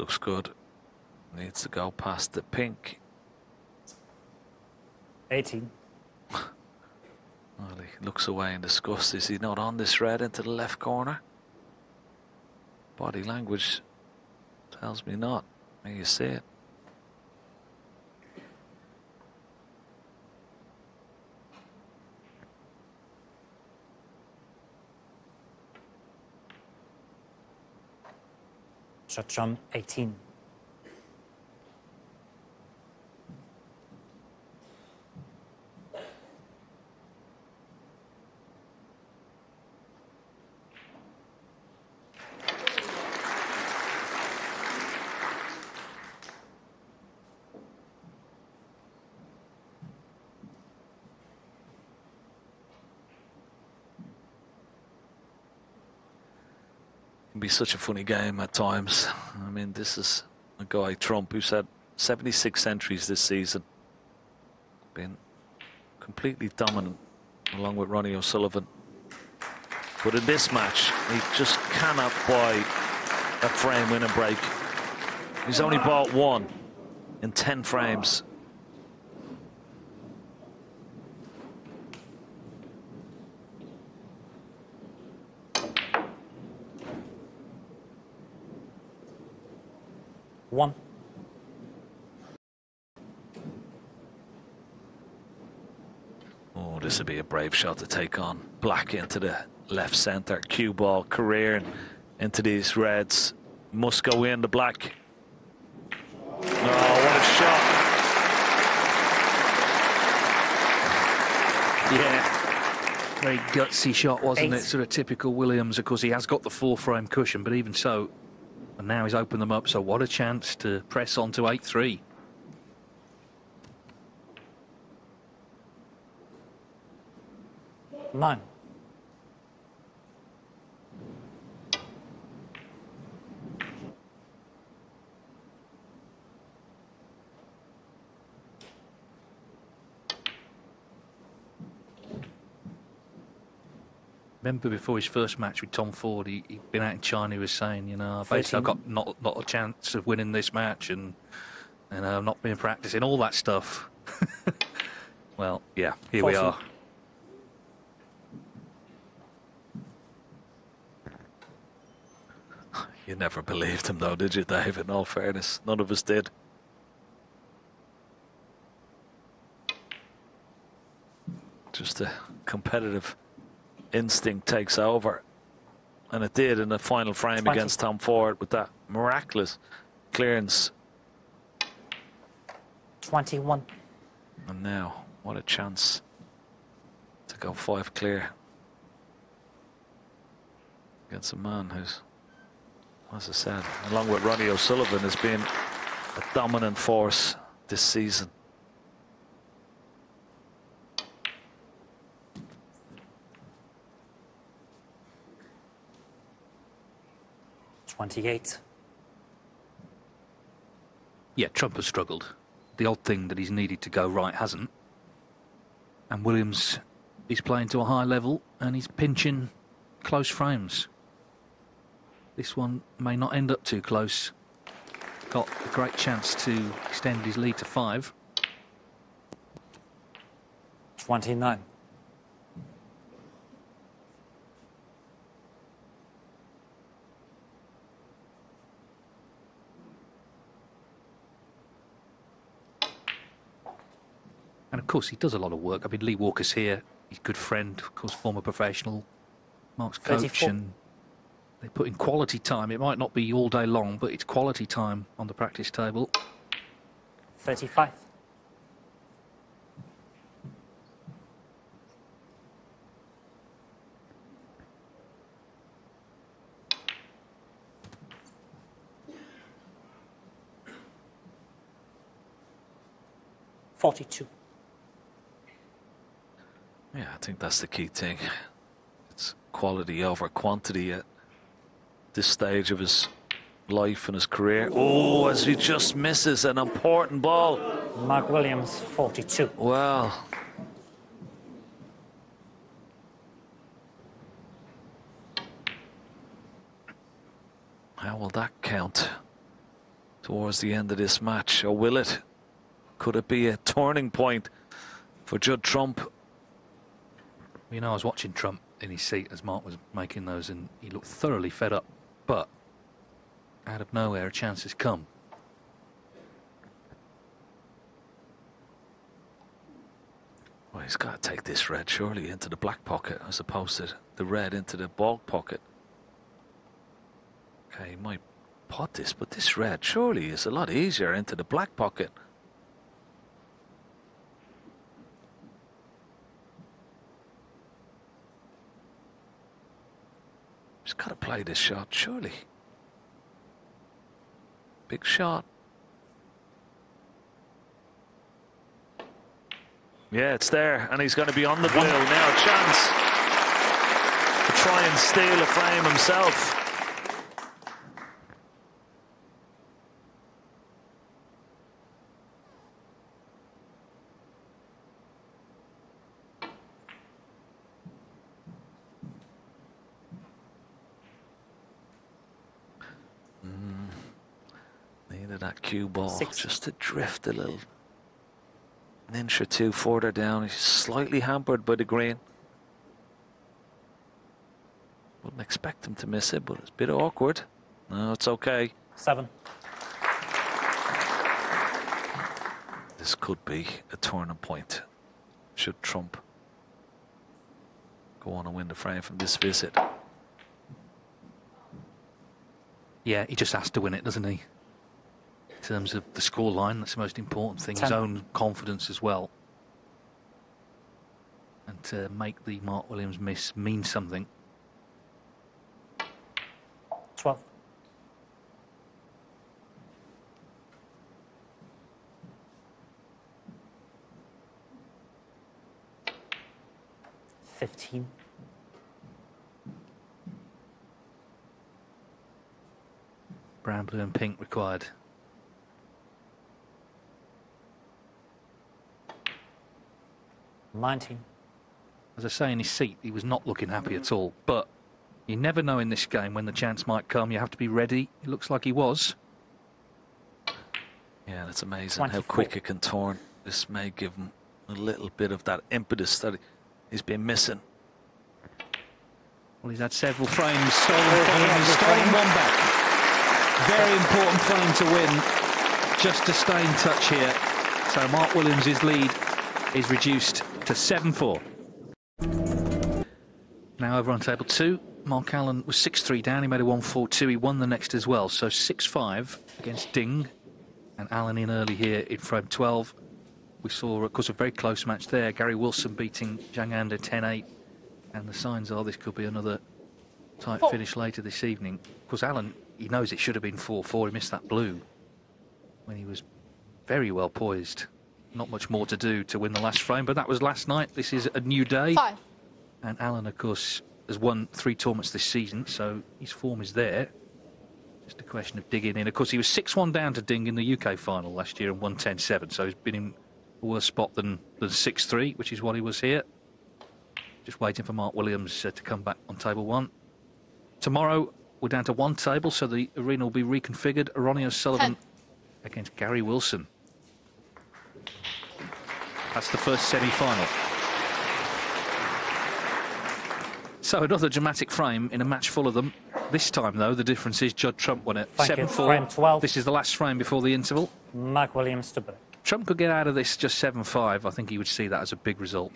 Looks good. Needs to go past the pink. 18. Well, he looks away in disgust. Is he not on this red into the left corner? Body language tells me not. May you see it. Trump 18. Such a funny game at times. I mean, this is a guy, Trump, who's had 76 centuries this season. Been completely dominant along with Ronnie O'Sullivan. But in this match, he just cannot buy a frame win and break. He's only bought one in 10 frames. One. Oh, this would be a brave shot to take on. Black into the left centre. Cue ball careering into these reds. Must go in the black. Oh, what a shot. Yeah. Very gutsy shot, wasn't it? Sort of typical Williams. Of course, he has got the four frame cushion, but even so, and now he's opened them up. So what a chance to press on to 8 3. Remember before his first match with Tom Ford, he, he'd been out in China. He was saying, you know, basically I've got not not a chance of winning this match, and and I've not been practicing all that stuff. well, yeah, here we are. You never believed him, though, did you, Dave? In all fairness, none of us did. Just a competitive instinct takes over. And it did in the final frame 20. against Tom Ford with that miraculous clearance. 21. And now, what a chance to go five clear against a man who's, as I said, along with Ronnie O'Sullivan, has been a dominant force this season. Twenty-eight. Yeah, Trump has struggled. The odd thing that he's needed to go right hasn't. And Williams is playing to a high level and he's pinching close frames. This one may not end up too close. Got a great chance to extend his lead to five. Twenty-nine. And of course, he does a lot of work. I mean, Lee Walker's here. He's a good friend, of course, former professional. Mark's coach, 34. and they put in quality time. It might not be all day long, but it's quality time on the practice table. 35. Forty-two. Yeah, I think that's the key thing. It's quality over quantity this stage of his life and his career. Oh, as he just misses an important ball. Mark Williams, 42. Well, how will that count towards the end of this match? Or will it? Could it be a turning point for Judd Trump? You know, I was watching Trump in his seat as Mark was making those, and he looked thoroughly fed up. But out of nowhere, a chance has come. Well, he's got to take this red surely into the black pocket as opposed to the red into the baulk pocket. Okay, he might pot this, but this red surely is a lot easier into the black pocket. He's got to play this shot, surely. Big shot. Yeah, it's there, and he's going to be on the blue. Now a chance to try and steal a frame himself. Mm. Needed that cue ball Six. just to drift a little an inch or two further down. He's slightly hampered by the green. Wouldn't expect him to miss it, but it's a bit awkward. No, it's okay. Seven. This could be a turning point. Should Trump go on and win the frame from this visit? Yeah, he just has to win it, doesn't he? In terms of the score line, that's the most important thing. His own confidence as well. And to make the Mark Williams miss mean something. 12. Fifteen. Brown, blue, and pink required. Nineteen. As I say in his seat, he was not looking happy at all. But you never know in this game when the chance might come. You have to be ready. It looks like he was. Yeah, that's amazing how quick it can turn. This may give him a little bit of that impetus that he's been missing. Well, he's had several frames stolen from him. He's stolen one back. Very important frame to win, just to stay in touch here. So Mark Williams' lead is reduced to 7-4. Now over on table two, Mark Allen was 6-3 down. He made a 1-4-2. He won the next as well. So 6-5 against Ding. And Allen in early here in frame 12. We saw, of course, a very close match there. Gary Wilson beating Zhang Anda 10-8. And the signs are this could be another tight finish later this evening. Of course, Allen, he knows it should have been 4-4. He missed that blue when he was very well poised. Not much more to do to win the last frame, but that was last night. This is a new day. Five. And Allen, of course, has won three tournaments this season, so his form is there. Just a question of digging in. Of course, he was 6-1 down to Ding in the UK final last year and won 10-7, so he's been in a worse spot than, than 6-3, which is what he was here. Just waiting for Mark Williams uh, to come back on table one. Tomorrow, we're down to one table, so the arena will be reconfigured. Ronnie O'Sullivan Ten. against Gary Wilson. That's the first semi-final. So another dramatic frame in a match full of them. This time, though, the difference is Judd Trump won it. Thank you. 7-4. Frame 12. This is the last frame before the interval. Mark Williams to break. Trump could get out of this just 7-5. I think he would see that as a big result.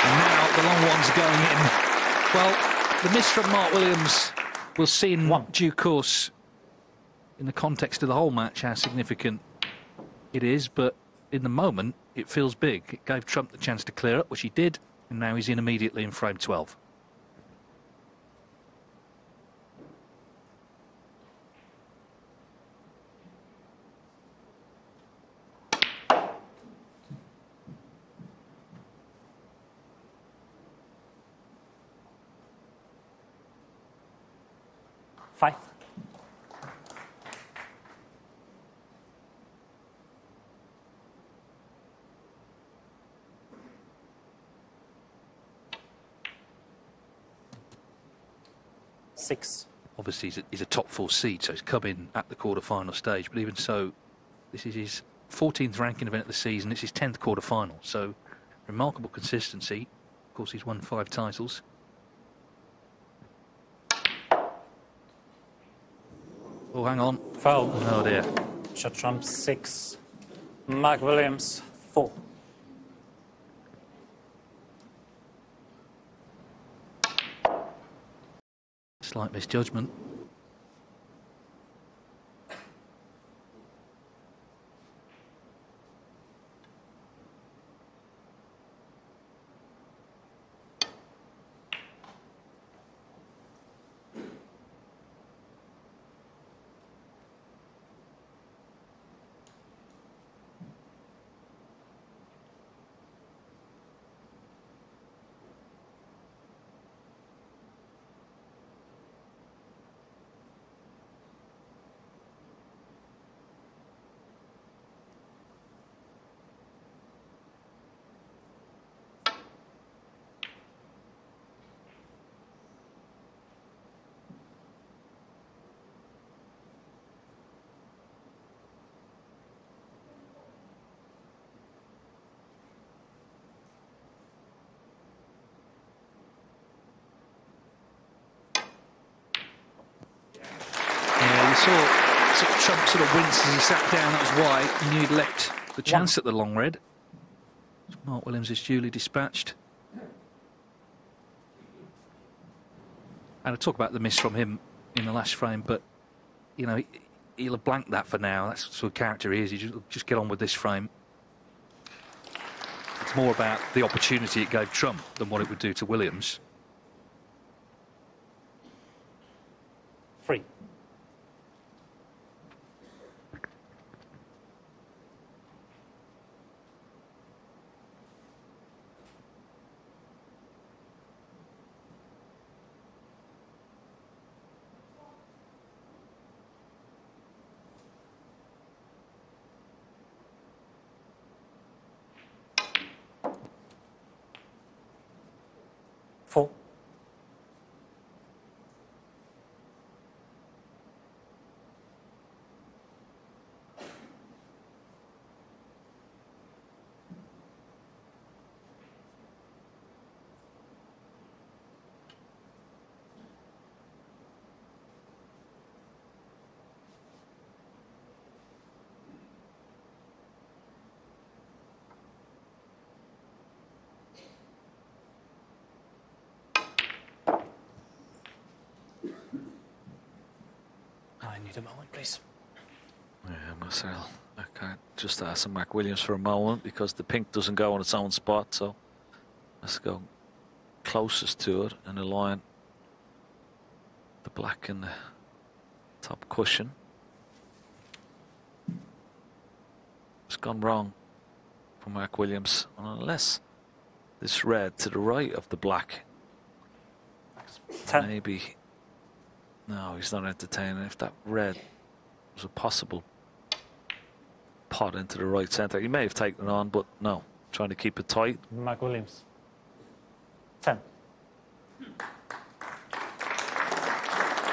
And now the long one ones going in. Well, the miss from Mark Williams will see in One. due course, in the context of the whole match, how significant it is. But in the moment, it feels big. It gave Trump the chance to clear up, which he did, and now he's in immediately in frame 12. Five. Six. Obviously, he's a, he's a top four seed, so he's coming at the quarter-final stage. But even so, this is his 14th ranking event of the season. It's his 10th quarter-final. So, remarkable consistency. Of course, he's won five titles. Oh, hang on. Foul. Oh dear. Trump, six. Mark Williams, four. Slight misjudgment. Yeah, you saw sort of Sort as he sat down. That was why he knew he'd left the chance at the long red. Mark Williams is duly dispatched. And I talk about the miss from him in the last frame, but you know he, he'll have blanked that for now. That's the sort of character he is. He just, just get on with this frame. It's more about the opportunity it gave Trump than what it would do to Williams. Need a moment, please. Yeah, Marcel. I can't just ask Mark Williams for a moment because the pink doesn't go on its own spot. So let's go closest to it and align the black in the top cushion. It's gone wrong for Mark Williams unless this red to the right of the black Ten. maybe no he's not entertaining. If that red was a possible pot into the right centre he may have taken it on but no. Trying to keep it tight. Mark Williams. Ten.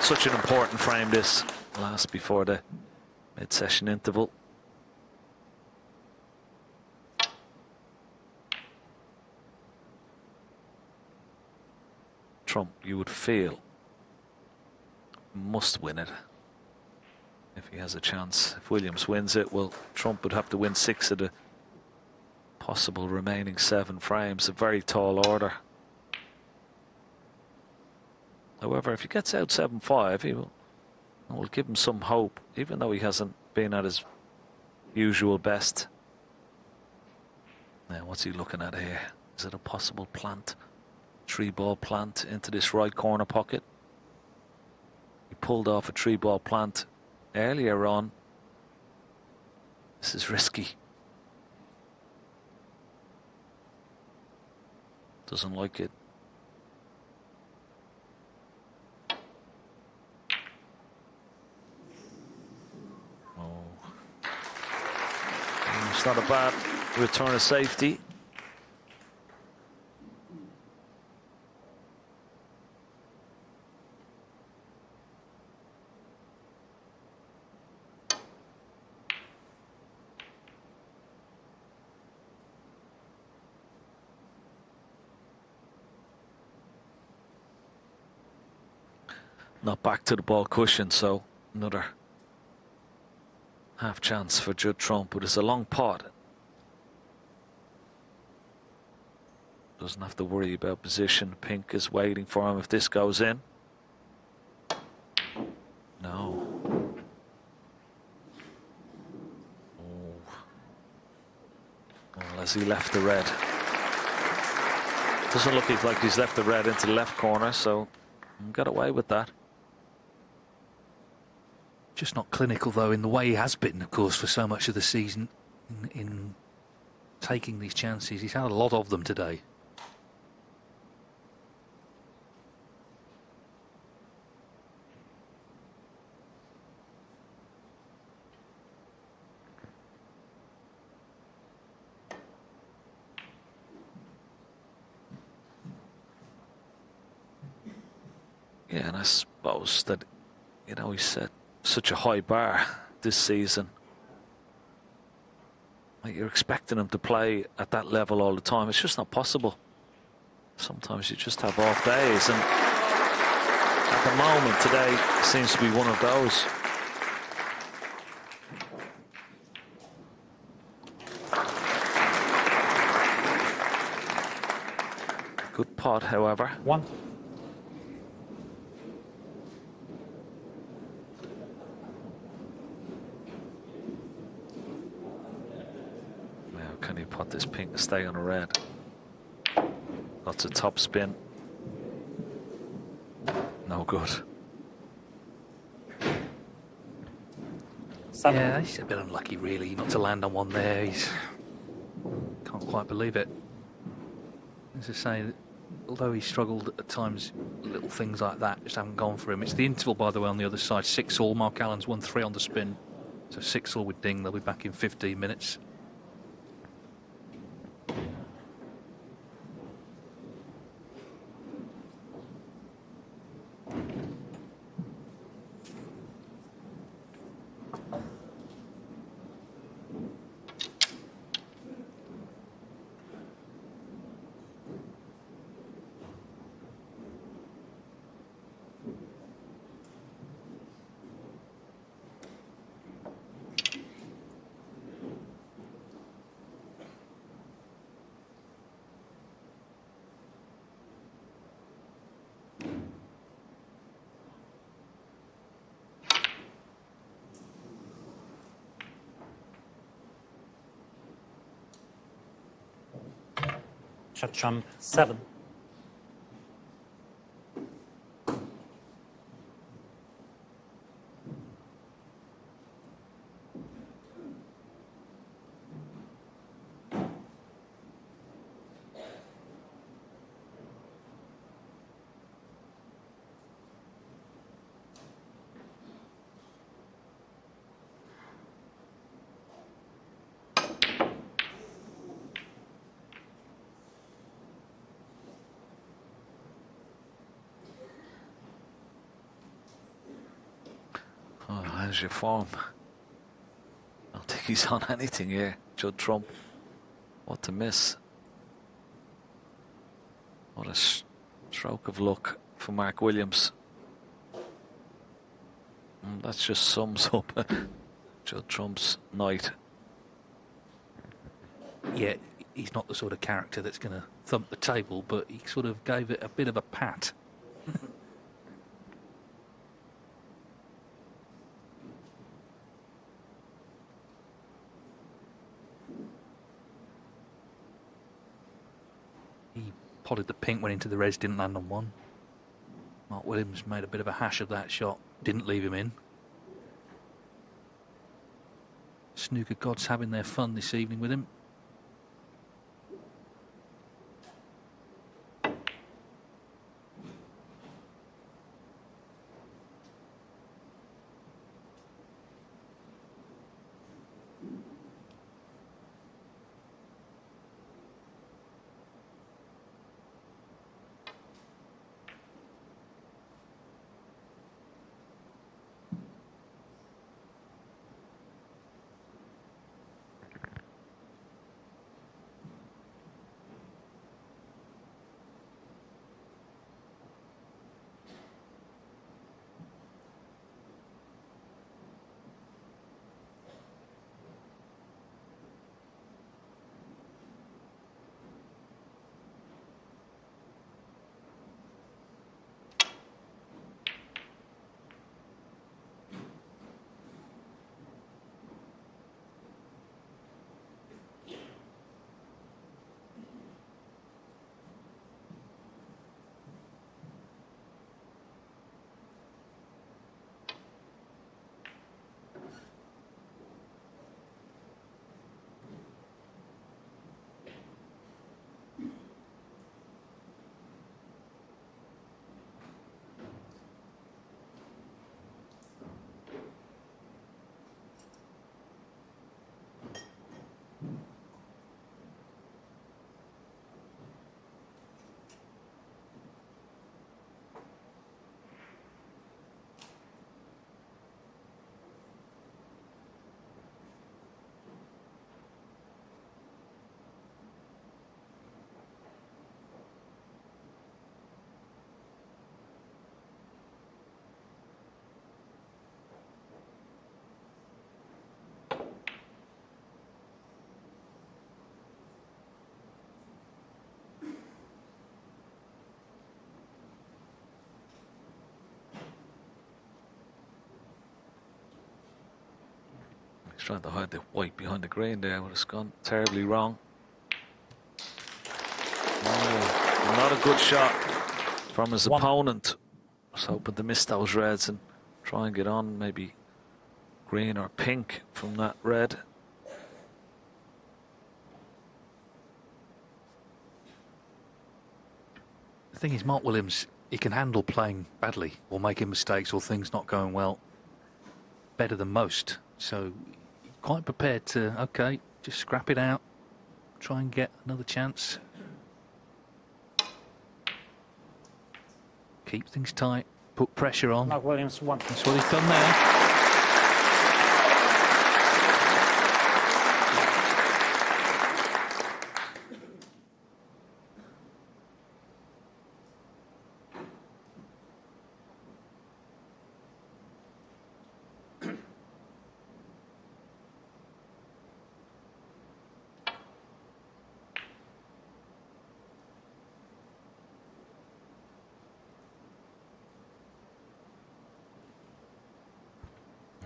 such an important frame this. Last before the mid-session interval. Trump you would feel must win it if he has a chance if Williams wins it well Trump would have to win six of the possible remaining seven frames a very tall order However, if he gets out 7 5, he will, will give him some hope, even though he hasn't been at his usual best. Now, what's he looking at here? Is it a possible plant? Three ball plant into this right corner pocket. Pulled off a three ball plant earlier on. This is risky. Doesn't like it. Oh. It's not a bad return of safety. Not back to the baulk cushion, so another half chance for Judd Trump, but it's a long pot. Doesn't have to worry about position. Pink is waiting for him if this goes in. No. Oh. Well, as he left the red. Doesn't look like he's left the red into the left corner, so got away with that. Just not clinical, though, in the way he has been, of course, for so much of the season in, in taking these chances. He's had a lot of them today. Yeah, and I suppose that, you know, he said such a high bar this season. You're expecting him to play at that level all the time. It's just not possible. Sometimes you just have off days, and at the moment today seems to be one of those. Good pot, however. One. this pink to stay on a red. Lots of top spin. No good. Seven. Yeah, he's a bit unlucky, really, not to land on one there. He's can't quite believe it. As I say, although he struggled at times, little things like that just haven't gone for him. It's the interval, by the way, on the other side. Six all. Mark Allen's won three on the spin. So six all with Ding. They'll be back in 15 minutes. Chacham 7. How's your form? I don't think he's on anything here, Judd Trump. What to miss. What a stroke of luck for Mark Williams. And mm, that just sums up Judd Trump's night. Yeah, he's not the sort of character that's going to thump the table, but he sort of gave it a bit of a pat. Potted the pink, went into the reds, didn't land on one. Mark Williams made a bit of a hash of that shot, didn't leave him in. Snooker gods having their fun this evening with him. Trying to hide the white behind the green there, but it's gone terribly wrong. Oh, not a good shot from his One. opponent. Was hoping to miss those reds and try and get on maybe green or pink from that red. The thing is, Mark Williams, he can handle playing badly or making mistakes or things not going well better than most. So, quite prepared to, okay, just scrap it out, try and get another chance. Keep things tight, put pressure on. Mark Williams one. That's what he's done there.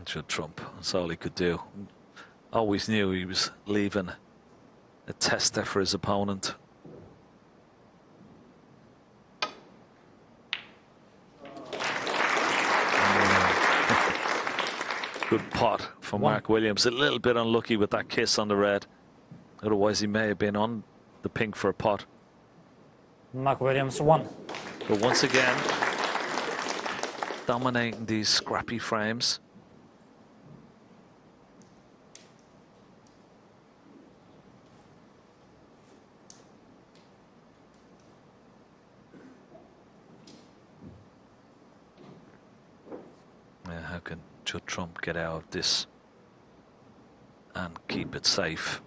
Should Trump. That's all he could do. Always knew he was leaving a tester for his opponent. Good pot from One. Mark Williams. A little bit unlucky with that kiss on the red. Otherwise, he may have been on the pink for a pot. Mark Williams won. But once again, dominating these scrappy frames. Yeah, Judd Trump get out of this and keep it safe?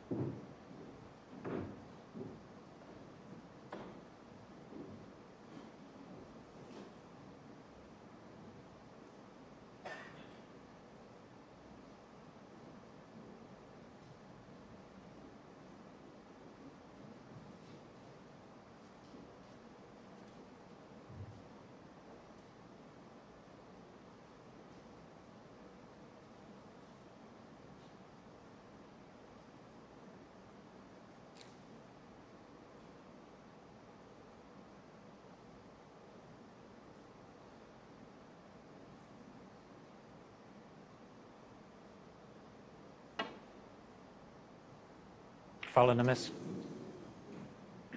Foul and a miss.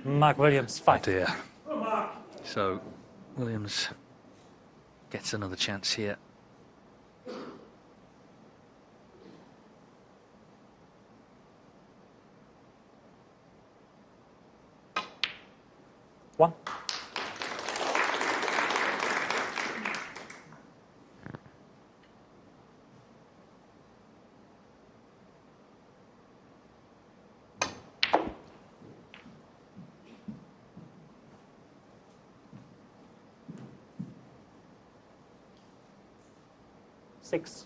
Mark Williams, Oh five. dear. So Williams gets another chance here. 6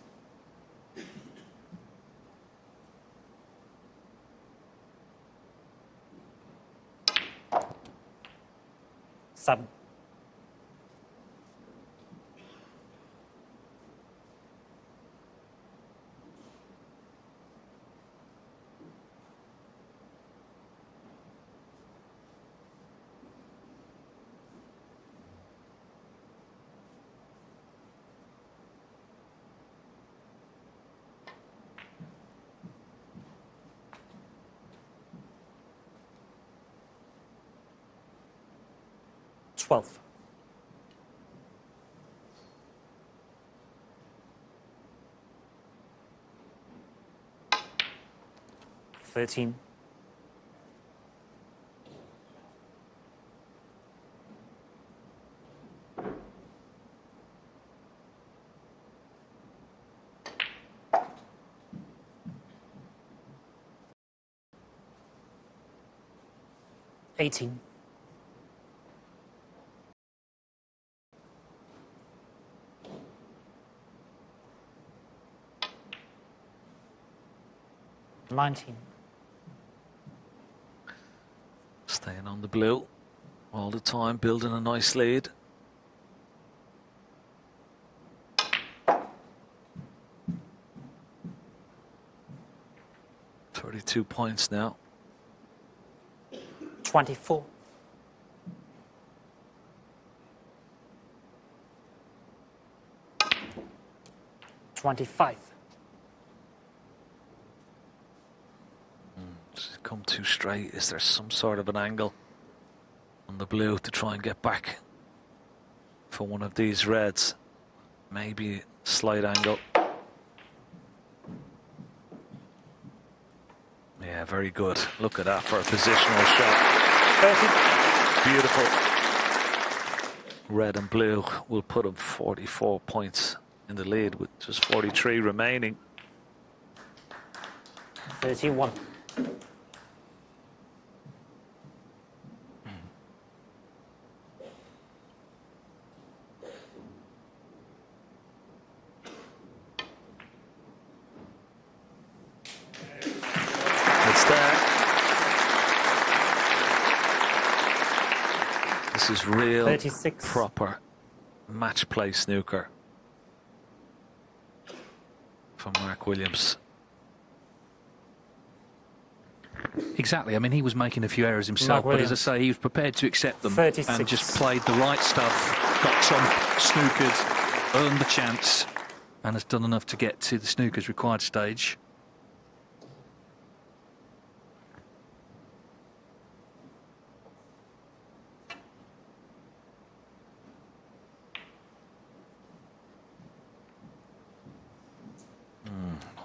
12. Thirteen. Eighteen. Nineteen. Staying on the blue all the time, building a nice lead. Thirty-two points now. 24. Twenty-five. come too straight? Is there some sort of an angle on the blue to try and get back for one of these reds? Maybe slight angle. Yeah, very good. Look at that for a positional shot. Beautiful. Red and blue will put him 44 points in the lead with just 43 remaining. 31. 36. proper match play snooker from Mark Williams. Exactly. I mean, he was making a few errors himself, but as I say, he was prepared to accept them 36. and just played the right stuff. Got Trump snookered, earned the chance, and has done enough to get to the snooker's required stage.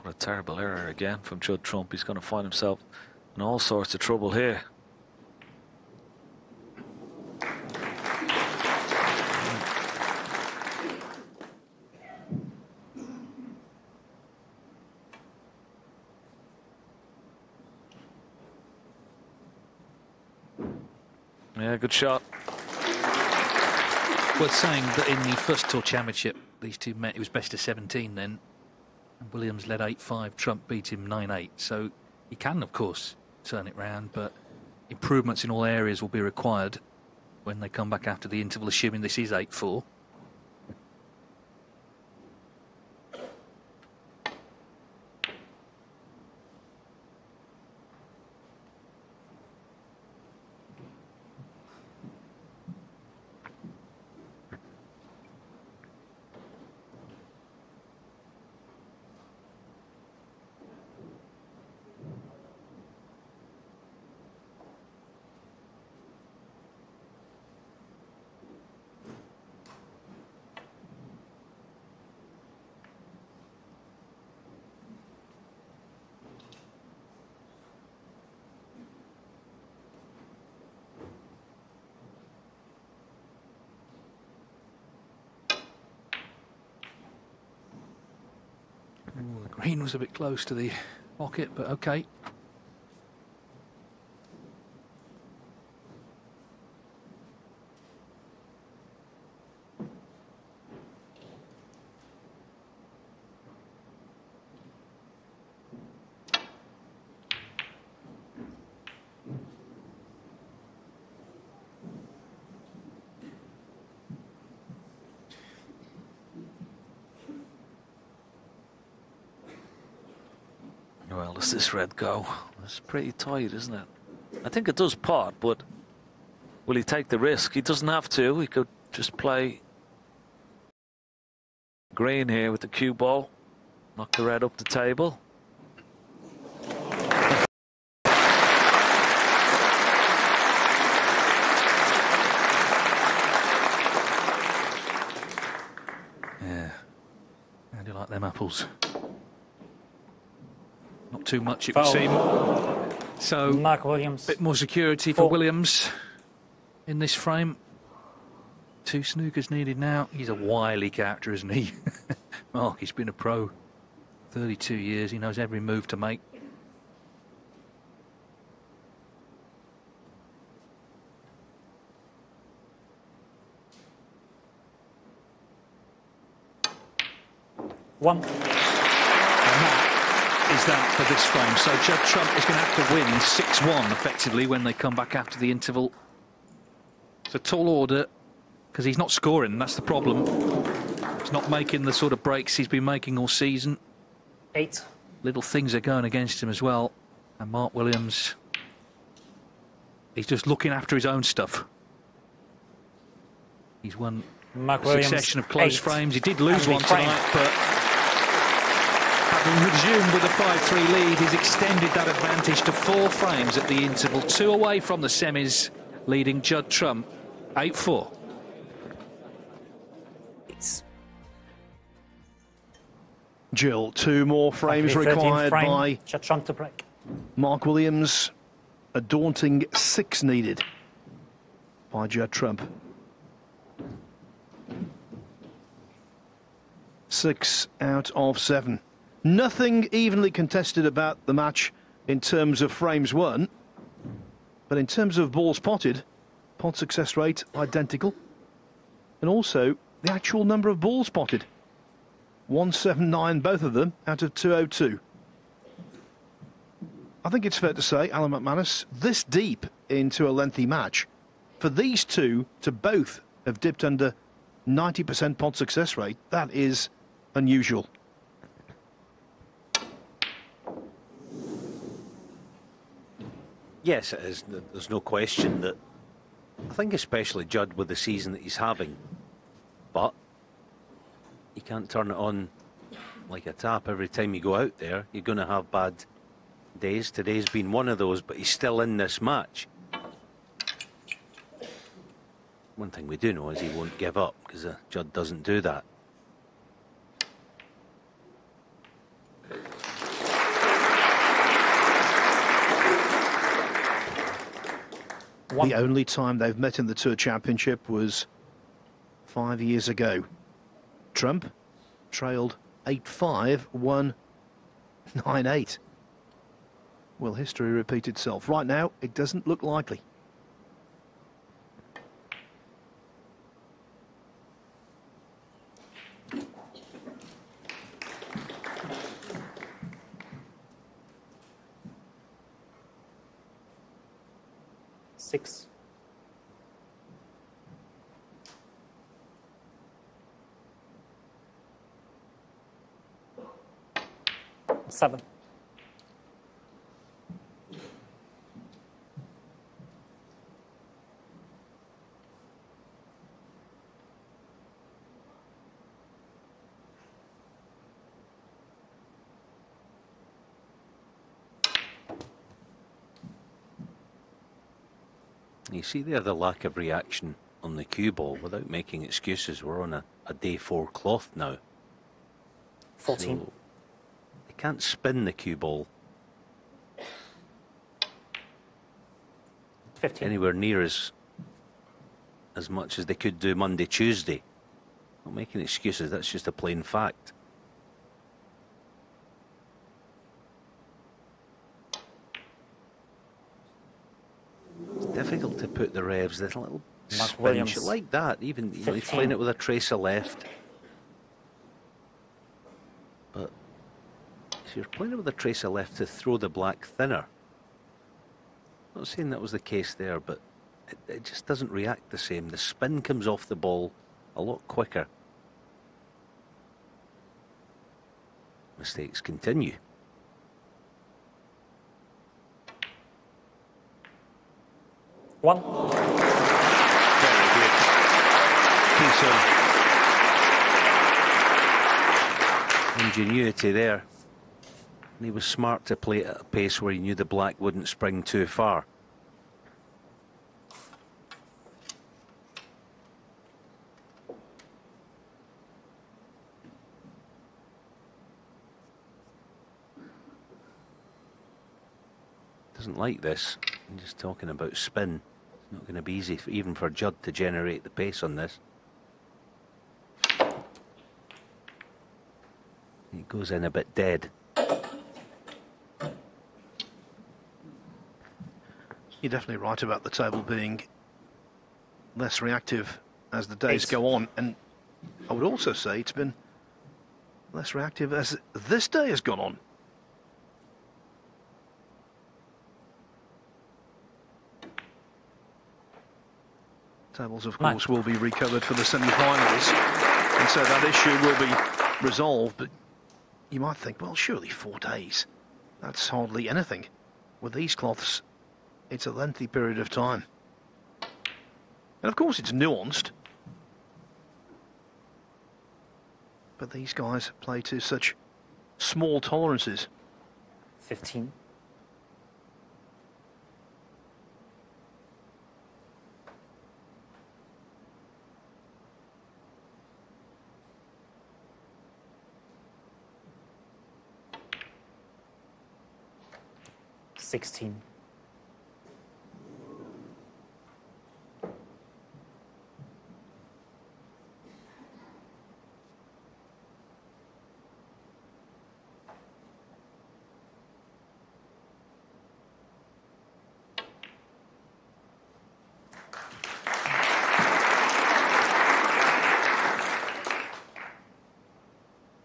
What a terrible error again from Judd Trump. He's going to find himself in all sorts of trouble here. Yeah, good shot. Worth saying that in the first tour championship, these two met. It was best of 17 then. Williams led 8 5, Trump beat him 9 8. So he can, of course, turn it round, but improvements in all areas will be required when they come back after the interval, assuming this is 8 4. Was a bit close to the pocket, but okay. Well, does this red go? It's pretty tight, isn't it? I think it does pot, but will he take the risk? He doesn't have to. He could just play green here with the cue ball, knock the red up the table. Yeah. How do you like them apples? Not too much, it would Foul. seem. So, a Mark Williams. bit more security for Williams in this frame. Two snookers needed now. He's a wily character, isn't he? Mark, he's been a pro 32 years. He knows every move to make. One. And that is that for this frame. So Judd Trump is going to have to win 6-1 effectively when they come back after the interval. It's a tall order because he's not scoring. That's the problem. He's not making the sort of breaks he's been making all season. Eight. Little things are going against him as well. And Mark Williams, he's just looking after his own stuff. He's won Mark a Williams. succession of close eight. frames. He did lose one reframe. tonight, but resumed with a 5-3 lead, he's extended that advantage to four frames at the interval. Two away from the semis, leading Judd Trump 8-4. Jill, two more frames Okay, required frame. by Judd Trump to break. Mark Williams. A daunting six needed by Judd Trump. Six out of seven. Nothing evenly contested about the match in terms of frames won, but in terms of balls potted, pot success rate identical, and also the actual number of balls potted. 179, both of them, out of 202. I think it's fair to say, Alan McManus, this deep into a lengthy match, for these two to both have dipped under 90% pot success rate, that is unusual. Yes, it is. There's no question that. I think especially Judd with the season that he's having, but you can't turn it on like a tap every time you go out there. You're going to have bad days. Today's been one of those, but he's still in this match. One thing we do know is he won't give up because uh, Judd doesn't do that. One. The only time they've met in the Tour Championship was five years ago. Trump trailed 8 5, won 9 8. Will history repeat itself? Right now, it doesn't look likely. Six. Seven. See there the lack of reaction on the cue ball without making excuses. We're on a, a day four cloth now. 14. So they can't spin the cue ball 15. anywhere near as as much as they could do Monday, Tuesday. Not making excuses, that's just a plain fact. the revs. There's a little Mark spin. Williams. You like that. Even you know, he's playing it with a tracer left. But so you're playing it with a trace of left to throw the black thinner. I'm Not saying that was the case there, but it, it just doesn't react the same. The spin comes off the ball a lot quicker. Mistakes continue. One. Very good. Ingenuity there. And he was smart to play at a pace where he knew the black wouldn't spring too far. Doesn't like this. I'm just talking about spin. It's not going to be easy, for, even for Judd, to generate the pace on this. He goes in a bit dead. You're definitely right about the table being less reactive as the days Eight. go on. And I would also say it's been less reactive as this day has gone on. Tables, of course, will be recovered for the semi-finals, and so that issue will be resolved. But you might think, well, surely four days. That's hardly anything. With these cloths, it's a lengthy period of time. And of course, it's nuanced. But these guys play to such small tolerances. 15. Sixteen.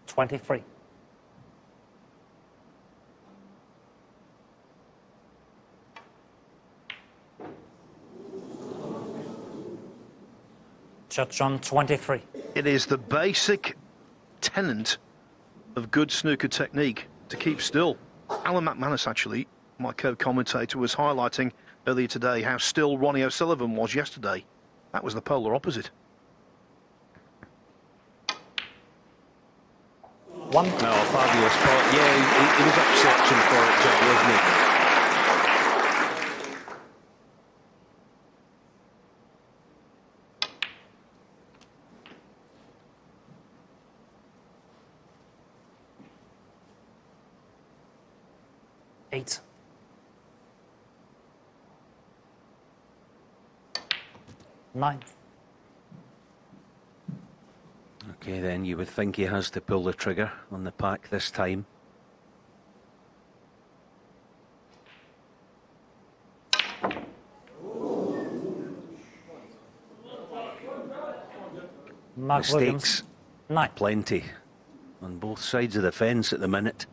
Twenty-three. Judd on 23. It is the basic tenet of good snooker technique to keep still. Alan McManus, actually, my co-commentator, was highlighting earlier today how still Ronnie O'Sullivan was yesterday. That was the polar opposite. One. No, fabulous spot. Yeah, he, he was up searching for it, Judd, wasn't he? Eight. Nine. Okay, then you would think he has to pull the trigger on the pack this time. Mark Mistakes, Williams. Nine. plenty on both sides of the fence at the minute.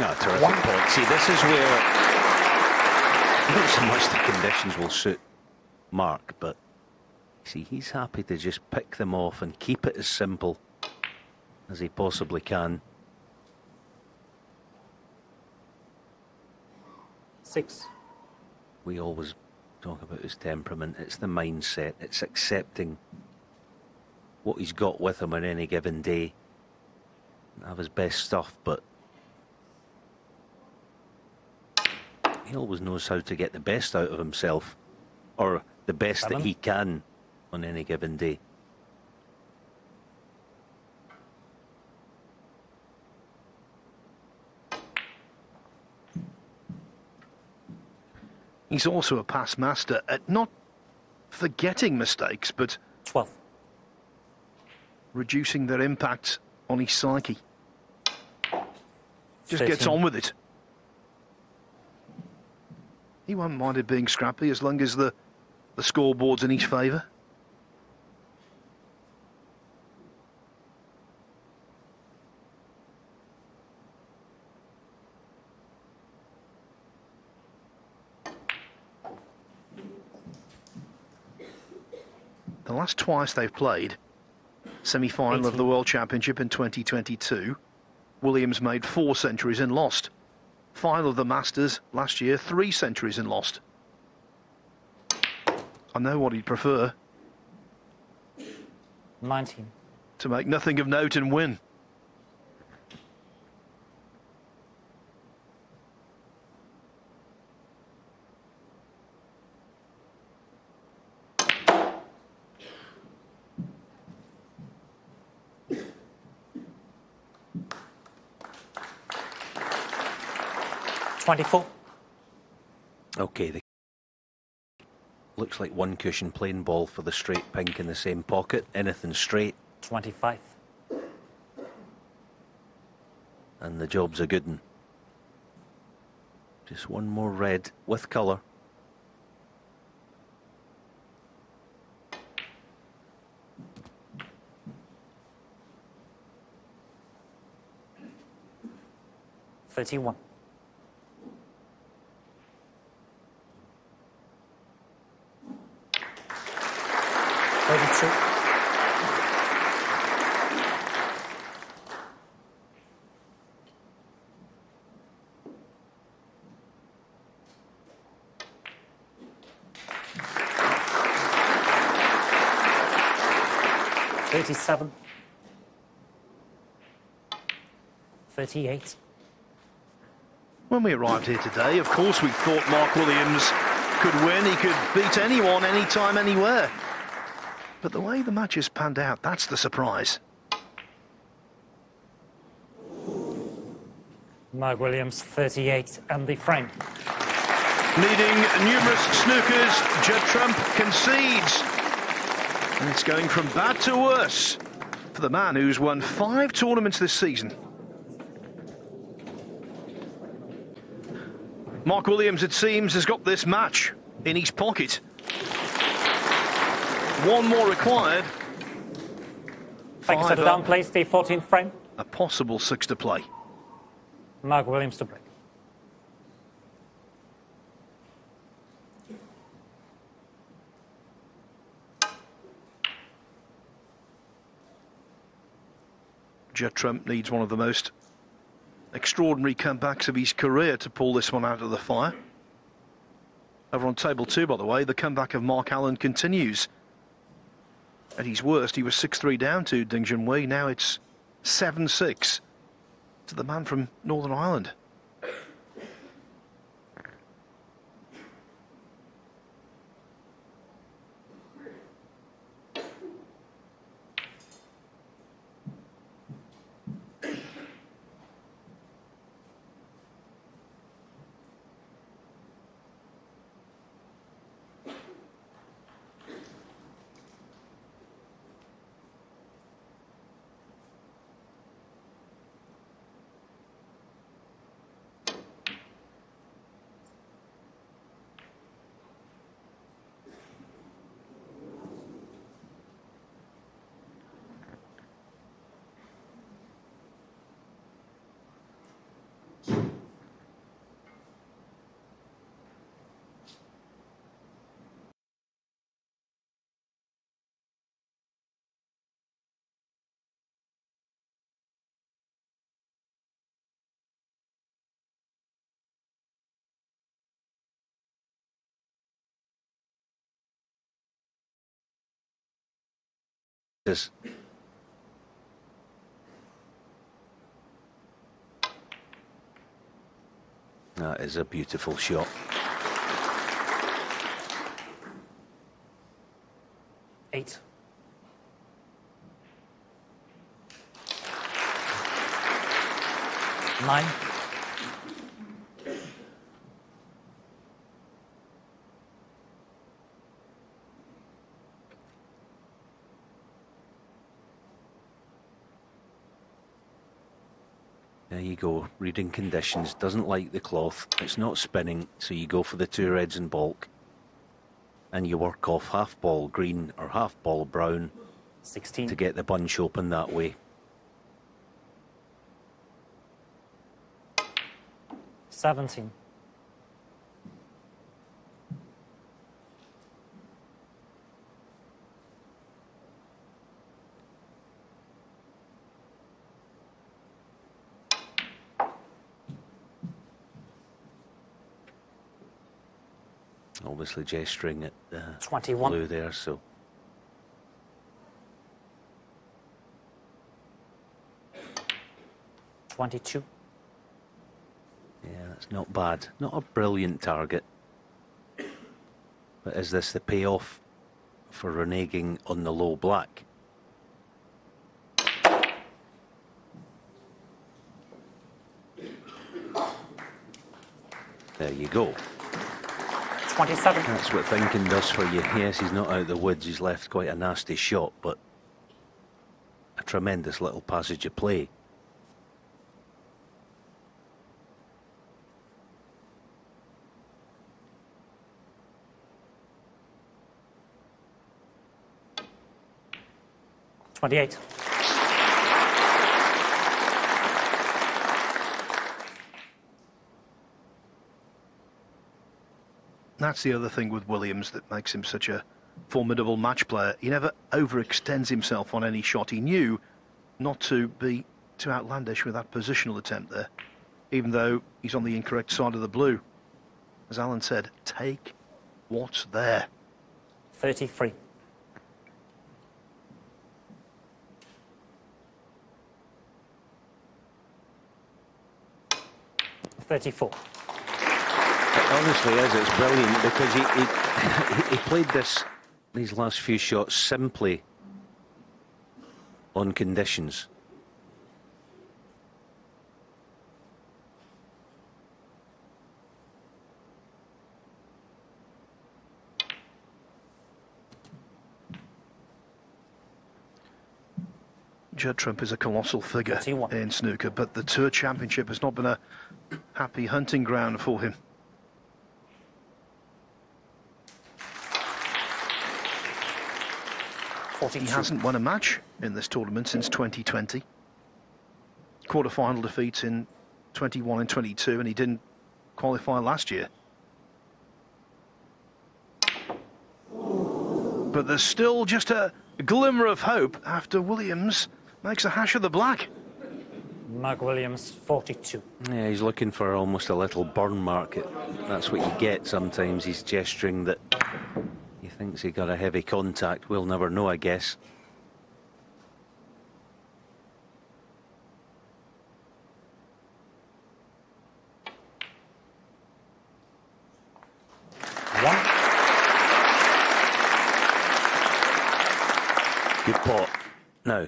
No, terrific One. point. See, this is where not so much the conditions will suit Mark, but see, he's happy to just pick them off and keep it as simple as he possibly can. Six. We always talk about his temperament. It's the mindset. It's accepting what he's got with him on any given day. Have his best stuff, but he always knows how to get the best out of himself, or the best Seven. that he can on any given day. He's also a past master at not forgetting mistakes, but 12. reducing their impact on his psyche. Just gets on with it. He won't mind it being scrappy as long as the, the scoreboard's in his favour. The last twice they've played, semi-final of the World Championship in 2022, Williams made four centuries and lost. Final of the Masters last year, three centuries and lost. I know what he'd prefer, 19. to make nothing of note and win. Twenty-four. Okay, the looks like one cushion plain ball for the straight pink in the same pocket. Anything straight, Twenty-five. and the job's a good one. Just one more red with colour. Thirty-one. 37, 38. When we arrived here today, of course, we thought Mark Williams could win. He could beat anyone, anytime, anywhere. But the way the match has panned out, that's the surprise. Mark Williams, 38, and the frame. Leading numerous snookers, Judd Trump concedes and it's going from bad to worse for the man who's won five tournaments this season. Mark Williams, it seems, has got this match in his pocket. One more required, Thank you, settle down, please. The 14th frame. a possible six to play. Mark Williams to break. Judd Trump needs one of the most extraordinary comebacks of his career to pull this one out of the fire. Over on table two, by the way, the comeback of Mark Allen continues. At his worst, he was 6-3 down to Ding Junhui. Now it's 7-6 to the man from Northern Ireland. That is a beautiful shot. Eight. Nine. Go. Reading conditions. Doesn't like the cloth. It's not spinning, so you go for the two reds in baulk. And you work off half ball green or half ball brown 16. to get the bunch open that way. Seventeen. Obviously gesturing at the 21. blue there, so Twenty-two. yeah, that's not bad. Not a brilliant target. But is this the payoff for reneging on the low black? There you go. Twenty-seven. That's what thinking does for you. Yes, he's not out of the woods. He's left quite a nasty shot, but a tremendous little passage of play. Twenty-eight. That's the other thing with Williams that makes him such a formidable match player. He never overextends himself on any shot. He knew not to be too outlandish with that positional attempt there, even though he's on the incorrect side of the blue. As Alan said, take what's there. Thirty-three. Thirty-four. It honestly is. It's brilliant because he, he, he played this these last few shots simply on conditions. Judd Trump is a colossal figure in snooker, but the Tour Championship has not been a happy hunting ground for him. He hasn't won a match in this tournament since 2020. Quarter-final defeats in 21 and 22, and he didn't qualify last year. But there's still just a glimmer of hope after Williams makes a hash of the black. Mark Williams, forty-two. Yeah, he's looking for almost a little burn market. That's what you get sometimes. He's gesturing that he thinks he got a heavy contact. We'll never know, I guess. Good pot. Now,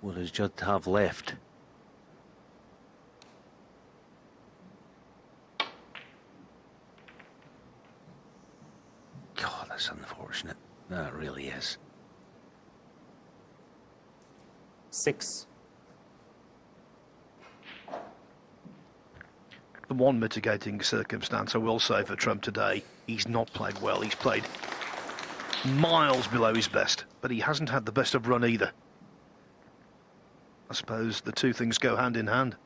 what does Judd have left? God, that's unfortunate. That really is. Six. The one mitigating circumstance I will say for Trump today, he's not played well. He's played miles below his best, but he hasn't had the best of run either. I suppose the two things go hand in hand.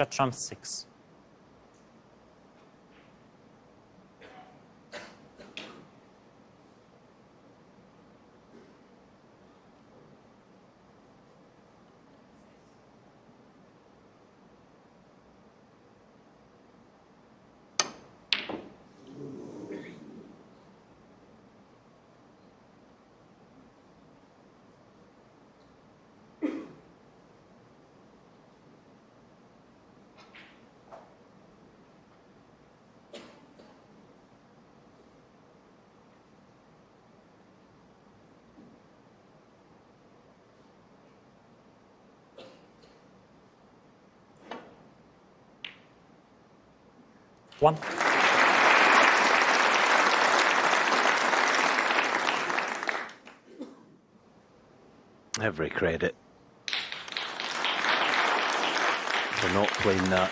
Chacham 6. One. Every credit. For not playing that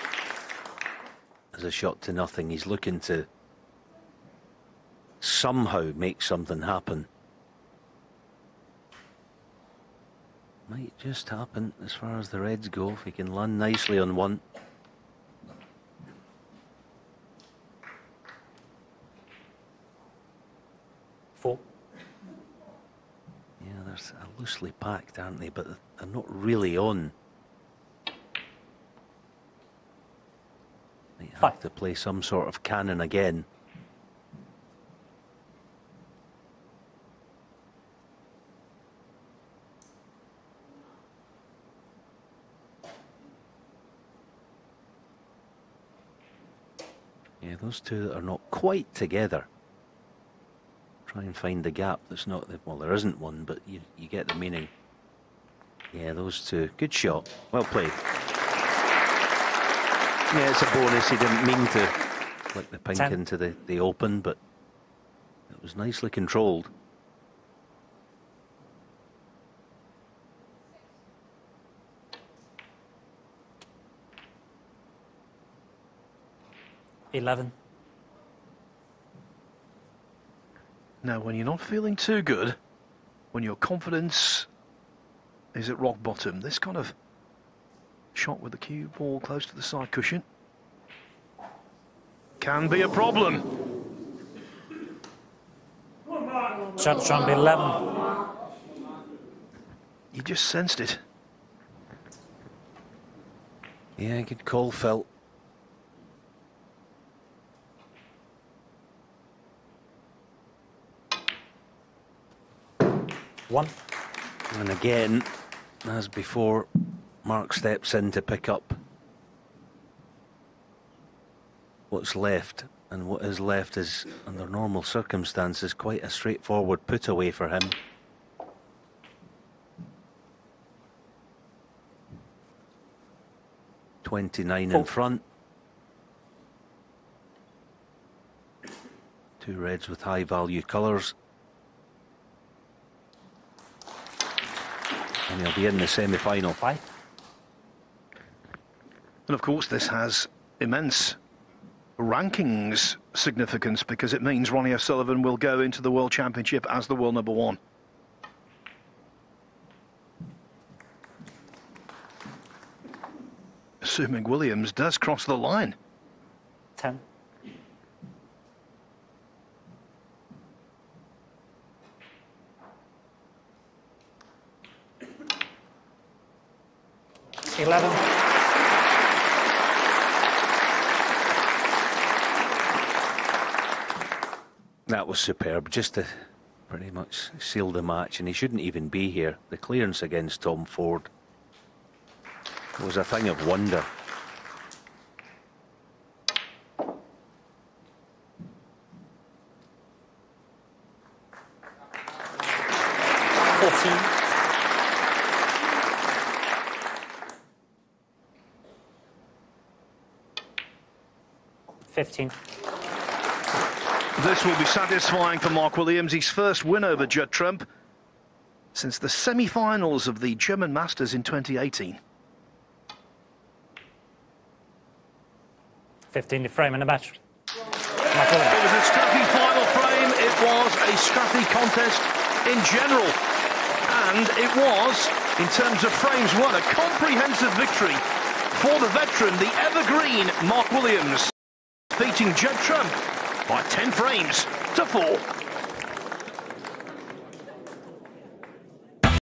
as a shot to nothing. He's looking to somehow make something happen. Might just happen as far as the Reds go if he can land nicely on one. Four. Yeah, they're s- loosely packed, aren't they? But they're not really on. Might have Five. to play some sort of cannon again. Yeah, those two that are not quite together. Try and find the gap that's not the, well, there isn't one, but you, you get the meaning. Yeah, those two. Good shot. Well played. Yeah, it's a bonus. He didn't mean to flick the pink Ten. into the, the open, but it was nicely controlled. Eleven. Now, when you're not feeling too good, when your confidence is at rock bottom, this kind of shot with the cue ball close to the side cushion can be a problem. Judd Trump, 11. You just sensed it. Yeah, good call, Phil. One. And again, as before, Mark steps in to pick up what's left. And what is left is, under normal circumstances, quite a straightforward put away for him. Twenty-nine in oh. front. Two reds with high value colours. And he'll be in the semi-final. Five. And of course, this has immense rankings significance because it means Ronnie O'Sullivan will go into the World Championship as the world number one. Assuming Williams does cross the line. Ten. Eleven. That was superb, just to pretty much seal the match, and he shouldn't even be here. The clearance against Tom Ford was a thing of wonder. 15. This will be satisfying for Mark Williams, his first win over Judd Trump since the semi-finals of the German Masters in 2018. 15 to frame in the match. It was a scrappy final frame, it was a scrappy contest in general. And it was, in terms of frames won, a comprehensive victory for the veteran, the evergreen Mark Williams beating Judd Trump by 10 frames to 4.